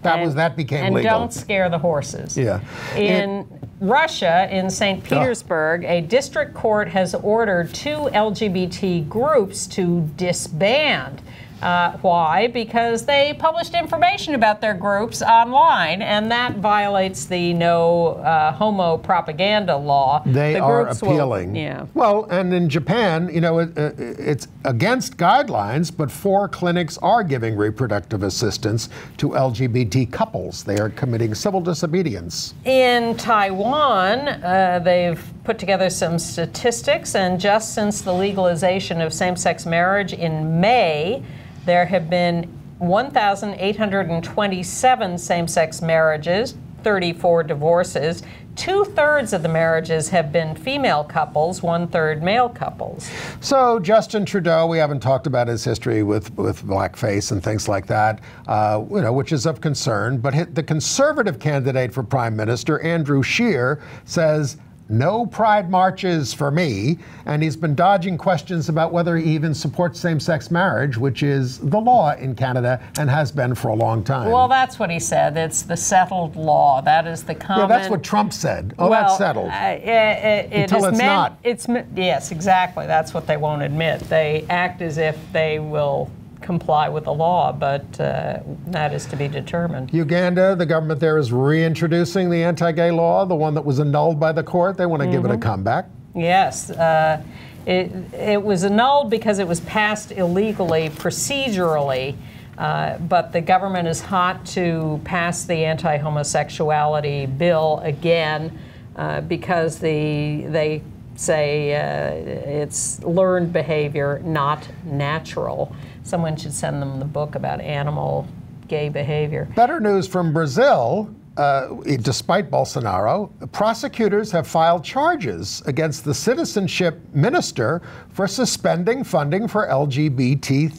Speaker 2: That was that became
Speaker 3: and
Speaker 2: legal.
Speaker 3: don't scare the horses.
Speaker 2: Yeah.
Speaker 3: In Russia, in St. Petersburg, a district court has ordered two LGBT groups to disband. Uh, why? Because they published information about their groups online, and that violates the no uh, homo propaganda law.
Speaker 2: They
Speaker 3: The
Speaker 2: are
Speaker 3: groups will-
Speaker 2: appealing.
Speaker 3: yeah.
Speaker 2: Well, and in Japan, you know, it, it's against guidelines, but four clinics are giving reproductive assistance to LGBT couples. They are committing civil disobedience.
Speaker 3: In Taiwan, uh, they've put together some statistics, and just since the legalization of same sex marriage in May, there have been 1,827 same sex marriages, 34 divorces. Two thirds of the marriages have been female couples, one third male couples.
Speaker 2: So Justin Trudeau, we haven't talked about his history with, with blackface and things like that, uh, you know, which is of concern. But the conservative candidate for prime minister, Andrew Scheer, says no pride marches for me, and he's been dodging questions about whether he even supports same-sex marriage, which is the law in Canada and has been for a long time.
Speaker 3: Well, that's what he said. It's the settled law. That is the common.
Speaker 2: yeah, that's what Trump said. Oh,
Speaker 3: well,
Speaker 2: that's settled.
Speaker 3: Uh, it, it
Speaker 2: Until
Speaker 3: is
Speaker 2: it's
Speaker 3: meant-
Speaker 2: not.
Speaker 3: It's yes, exactly. That's what they won't admit. They act as if they will comply with the law, but uh, that is to be determined.
Speaker 2: Uganda, the government there is reintroducing the anti-gay law, the one that was annulled by the court. They want to give it a comeback.
Speaker 3: Yes. Uh, it, it was annulled because it was passed illegally procedurally, uh, but the government is hot to pass the anti homosexuality bill again uh, because the, they say uh, it's learned behavior, not natural. Someone should send them the book about animal gay behavior.
Speaker 2: Better news from Brazil. Uh, despite Bolsonaro, prosecutors have filed charges against the citizenship minister for suspending funding for LGBT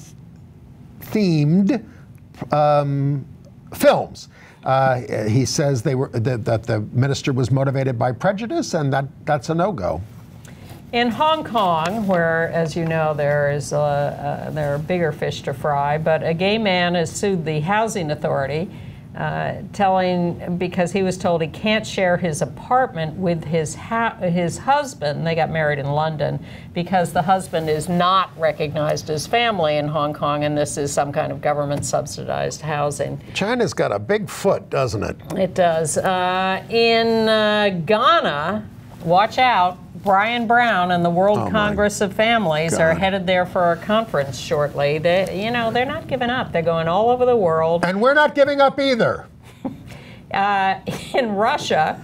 Speaker 2: themed um, films. Uh, he says they were that, that the minister was motivated by prejudice, and that that's a no go.
Speaker 3: In Hong Kong, where, as you know, there is a, uh, there are bigger fish to fry, but a gay man has sued the housing authority, uh, telling because he was told he can't share his apartment with his his husband. They got married in London because the husband is not recognized as family in Hong Kong, and this is some kind of government subsidized housing.
Speaker 2: China's got a big foot, doesn't it?
Speaker 3: It does. Uh, in uh, Ghana, watch out. Brian Brown and the World
Speaker 2: Oh,
Speaker 3: Congress of Families are headed there for a conference shortly. They, you know, they're not giving up. They're going all over the world.
Speaker 2: And we're not giving up either.
Speaker 3: Uh, in Russia,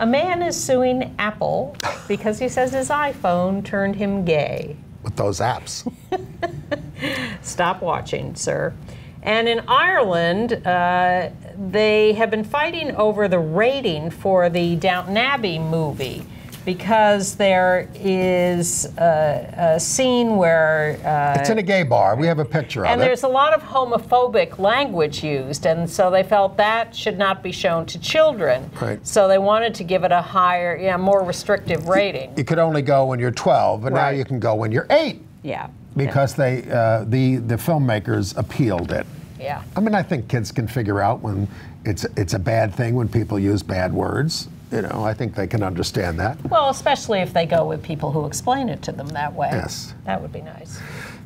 Speaker 3: a man is suing Apple because he says his iPhone turned him gay.
Speaker 2: With those apps.
Speaker 3: Stop watching, sir. And in Ireland, uh, they have been fighting over the rating for the Downton Abbey movie because there is a, a scene where. Uh,
Speaker 2: It's in a gay bar. We have a picture of it.
Speaker 3: and there's a lot of homophobic language used, and so they felt that should not be shown to children.
Speaker 2: Right.
Speaker 3: So they wanted to give it a higher, yeah, more restrictive rating.
Speaker 2: You could only go when you're 12, but now you can go when you're eight
Speaker 3: Yeah.
Speaker 2: because they uh, the the filmmakers appealed it.
Speaker 3: Yeah.
Speaker 2: I mean, I think kids can figure out when it's it's a bad thing when people use bad words. You know, I think they can understand that.
Speaker 3: Well, especially if they go with people who explain it to them that way.
Speaker 2: Yes.
Speaker 3: That would be nice.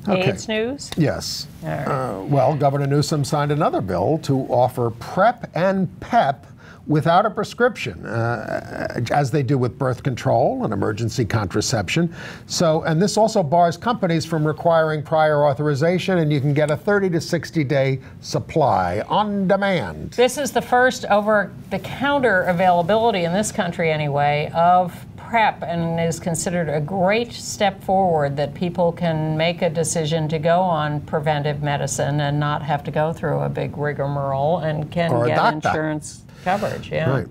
Speaker 2: Okay.
Speaker 3: AIDS news?
Speaker 2: Yes.
Speaker 3: right.
Speaker 2: Uh, well, Governor Newsom signed another bill to offer PrEP and PEP without a prescription, uh, as they do with birth control and emergency contraception. So, and this also bars companies from requiring prior authorization, and you can get a 30 to 60 day supply on demand.
Speaker 3: This is the first over the counter availability in this country, anyway, of PrEP and is considered a great step forward that people can make a decision to go on preventive medicine and not have to go through a big rigmarole and can
Speaker 2: Or
Speaker 3: get insurance coverage. Yeah.
Speaker 2: Right.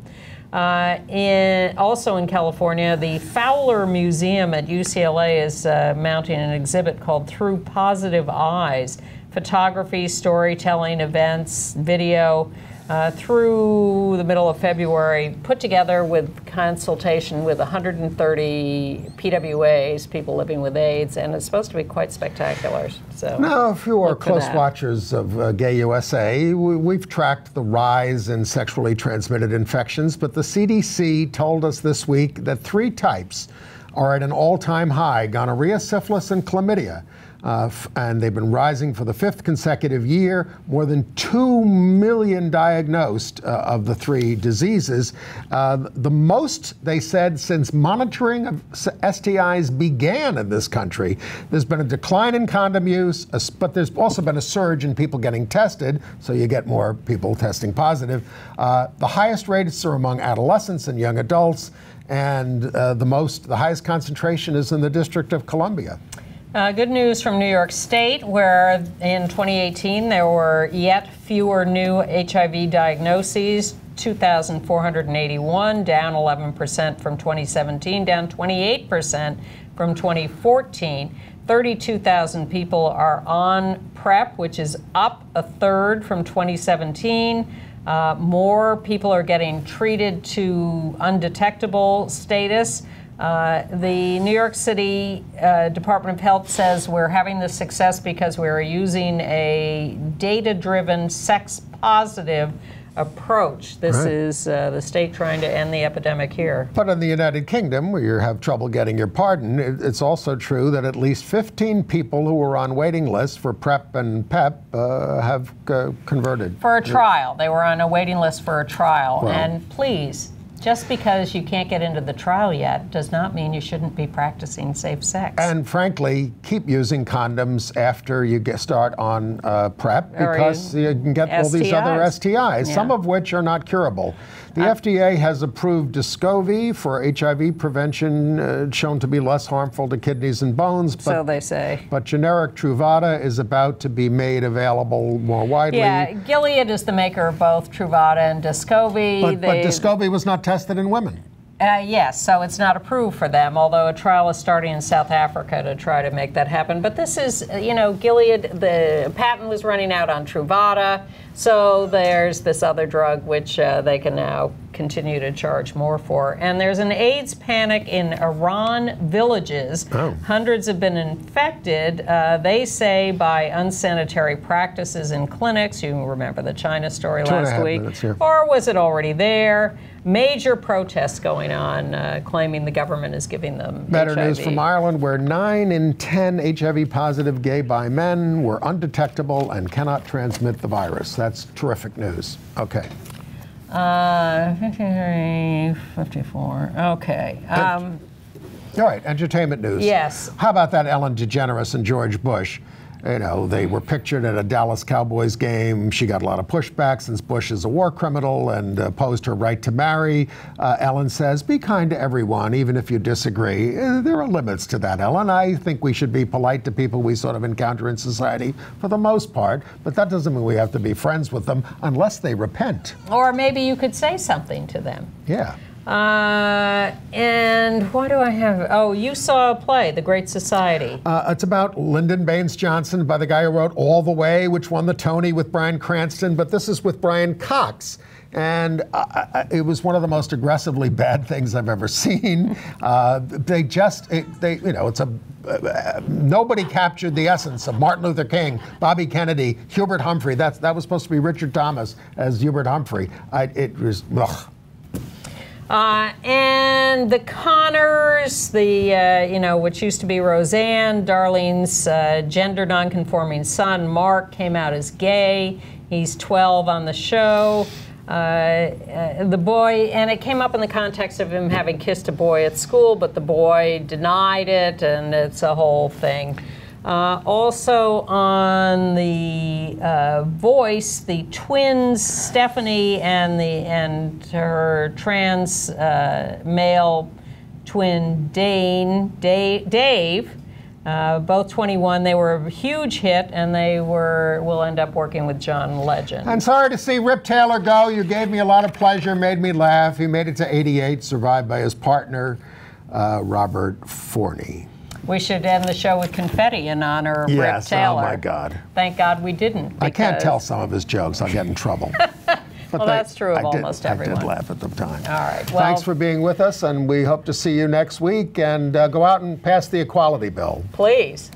Speaker 3: Uh, in, also in California, the Fowler Museum at UCLA is uh, mounting an exhibit called Through Positive Eyes photography, storytelling, events, video. Uh, through the middle of February, put together with consultation with 130 PWAs, people living with AIDS, and it's supposed to be quite spectacular. So
Speaker 2: Now, if you are close watchers of uh, Gay USA, we, we've tracked the rise in sexually transmitted infections, but the CDC told us this week that three types are at an all time high gonorrhea, syphilis, and chlamydia. Uh, and they've been rising for the fifth consecutive year. More than 2 million diagnosed uh, of the three diseases. Uh, the most, they said, since monitoring of STIs began in this country. There's been a decline in condom use, but there's also been a surge in people getting tested, so you get more people testing positive. Uh, the highest rates are among adolescents and young adults, and uh, the most, the highest concentration is in the District of Columbia.
Speaker 3: Uh, good news from New York State, where in 2018 there were yet fewer new HIV diagnoses 2,481, down 11% from 2017, down 28% from 2014. 32,000 people are on PrEP, which is up a third from 2017. Uh, more people are getting treated to undetectable status. Uh, the New York City uh, Department of Health says we're having this success because we're using a data driven, sex positive approach. This
Speaker 2: Right.
Speaker 3: is uh, the state trying to end the epidemic here.
Speaker 2: But in the United Kingdom, where you have trouble getting your pardon, it's also true that at least 15 people who were on waiting lists for PrEP and PEP uh, have uh, converted.
Speaker 3: For a trial. They were on a waiting list for a trial.
Speaker 2: Well-
Speaker 3: and please, just because you can't get into the trial yet does not mean you shouldn't be practicing safe sex.
Speaker 2: And frankly, keep using condoms after you get start on uh, PrEP because you can get all these other
Speaker 3: STIs.
Speaker 2: STIs, some of which are not curable. The FDA has approved Descovy for HIV prevention, uh, shown to be less harmful to kidneys and bones. But,
Speaker 3: so they say.
Speaker 2: but generic Truvada is about to be made available more widely.
Speaker 3: Yeah, Gilead is the maker of both Truvada and Descovy.
Speaker 2: But, but
Speaker 3: They-
Speaker 2: Descovy was not tested in women.
Speaker 3: Uh, yes, so it's not approved for them, although a trial is starting in South Africa to try to make that happen. But this is, you know, Gilead, the patent was running out on Truvada, so there's this other drug which uh, they can now continue to charge more for. And there's an AIDS panic in Iran villages.
Speaker 2: Oh.
Speaker 3: Hundreds have been infected, uh, they say, by unsanitary practices in clinics. You remember the China story
Speaker 2: Two
Speaker 3: last week.
Speaker 2: minutes, yeah.
Speaker 3: Or was it already there? Major protests going on, uh, claiming the government is giving them
Speaker 2: Better news from Ireland, where 9 in 10 HIV positive gay bi men were undetectable and cannot transmit the virus. That's terrific news. Okay.
Speaker 3: Uh, 53, 54. Okay. Um,
Speaker 2: All right, entertainment news.
Speaker 3: Yes.
Speaker 2: How about that Ellen DeGeneres and George Bush? You know, they were pictured at a Dallas Cowboys game. She got a lot of pushback since Bush is a war criminal and opposed her right to marry. Uh, Ellen says, be kind to everyone, even if you disagree. Uh, there are limits to that, Ellen. I think we should be polite to people we sort of encounter in society for the most part, but that doesn't mean we have to be friends with them unless they repent.
Speaker 3: or maybe you could say something to them.
Speaker 2: Yeah.
Speaker 3: Uh, and what do I have? Oh, you saw a play, The Great Society.
Speaker 2: Uh, it's about Lyndon Baines Johnson by the guy who wrote All the Way, which won the Tony with Bryan Cranston, but this is with Brian Cox. And uh, uh, it was one of the most aggressively bad things I've ever seen. Uh, they just, it, they, you know, it's a, uh, nobody captured the essence of Martin Luther King, Bobby Kennedy, Hubert Humphrey. That's, that was supposed to be Richard Thomas as Hubert Humphrey. I, it was, ugh.
Speaker 3: Uh, and the Connors, the uh, you know, which used to be Roseanne, Darlene's uh, gender nonconforming son, Mark, came out as gay. He's 12 on the show. Uh, uh, the boy, and it came up in the context of him having kissed a boy at school, but the boy denied it, and it's a whole thing. Uh, also on the uh, Voice, the twins Stephanie and the and her trans uh, male twin Dane Dave. Uh, both 21. They were a huge hit, and they were will end up working with John Legend.
Speaker 2: I'm sorry to see Rip Taylor go. You gave me a lot of pleasure, made me laugh. He made it to 88, survived by his partner, uh, Robert Fortney.
Speaker 3: We should end the show with confetti in honor of
Speaker 2: Yes, oh
Speaker 3: Taylor.
Speaker 2: my God.
Speaker 3: Thank God we didn't.
Speaker 2: I can't tell some of his jokes. I'll get in trouble. But
Speaker 3: Well, that's true of
Speaker 2: I did-
Speaker 3: almost
Speaker 2: I
Speaker 3: everyone.
Speaker 2: did laugh at the time.
Speaker 3: All right, well-
Speaker 2: Thanks for being with us, and we hope to see you next week. And uh, go out and pass the equality bill.
Speaker 3: Please.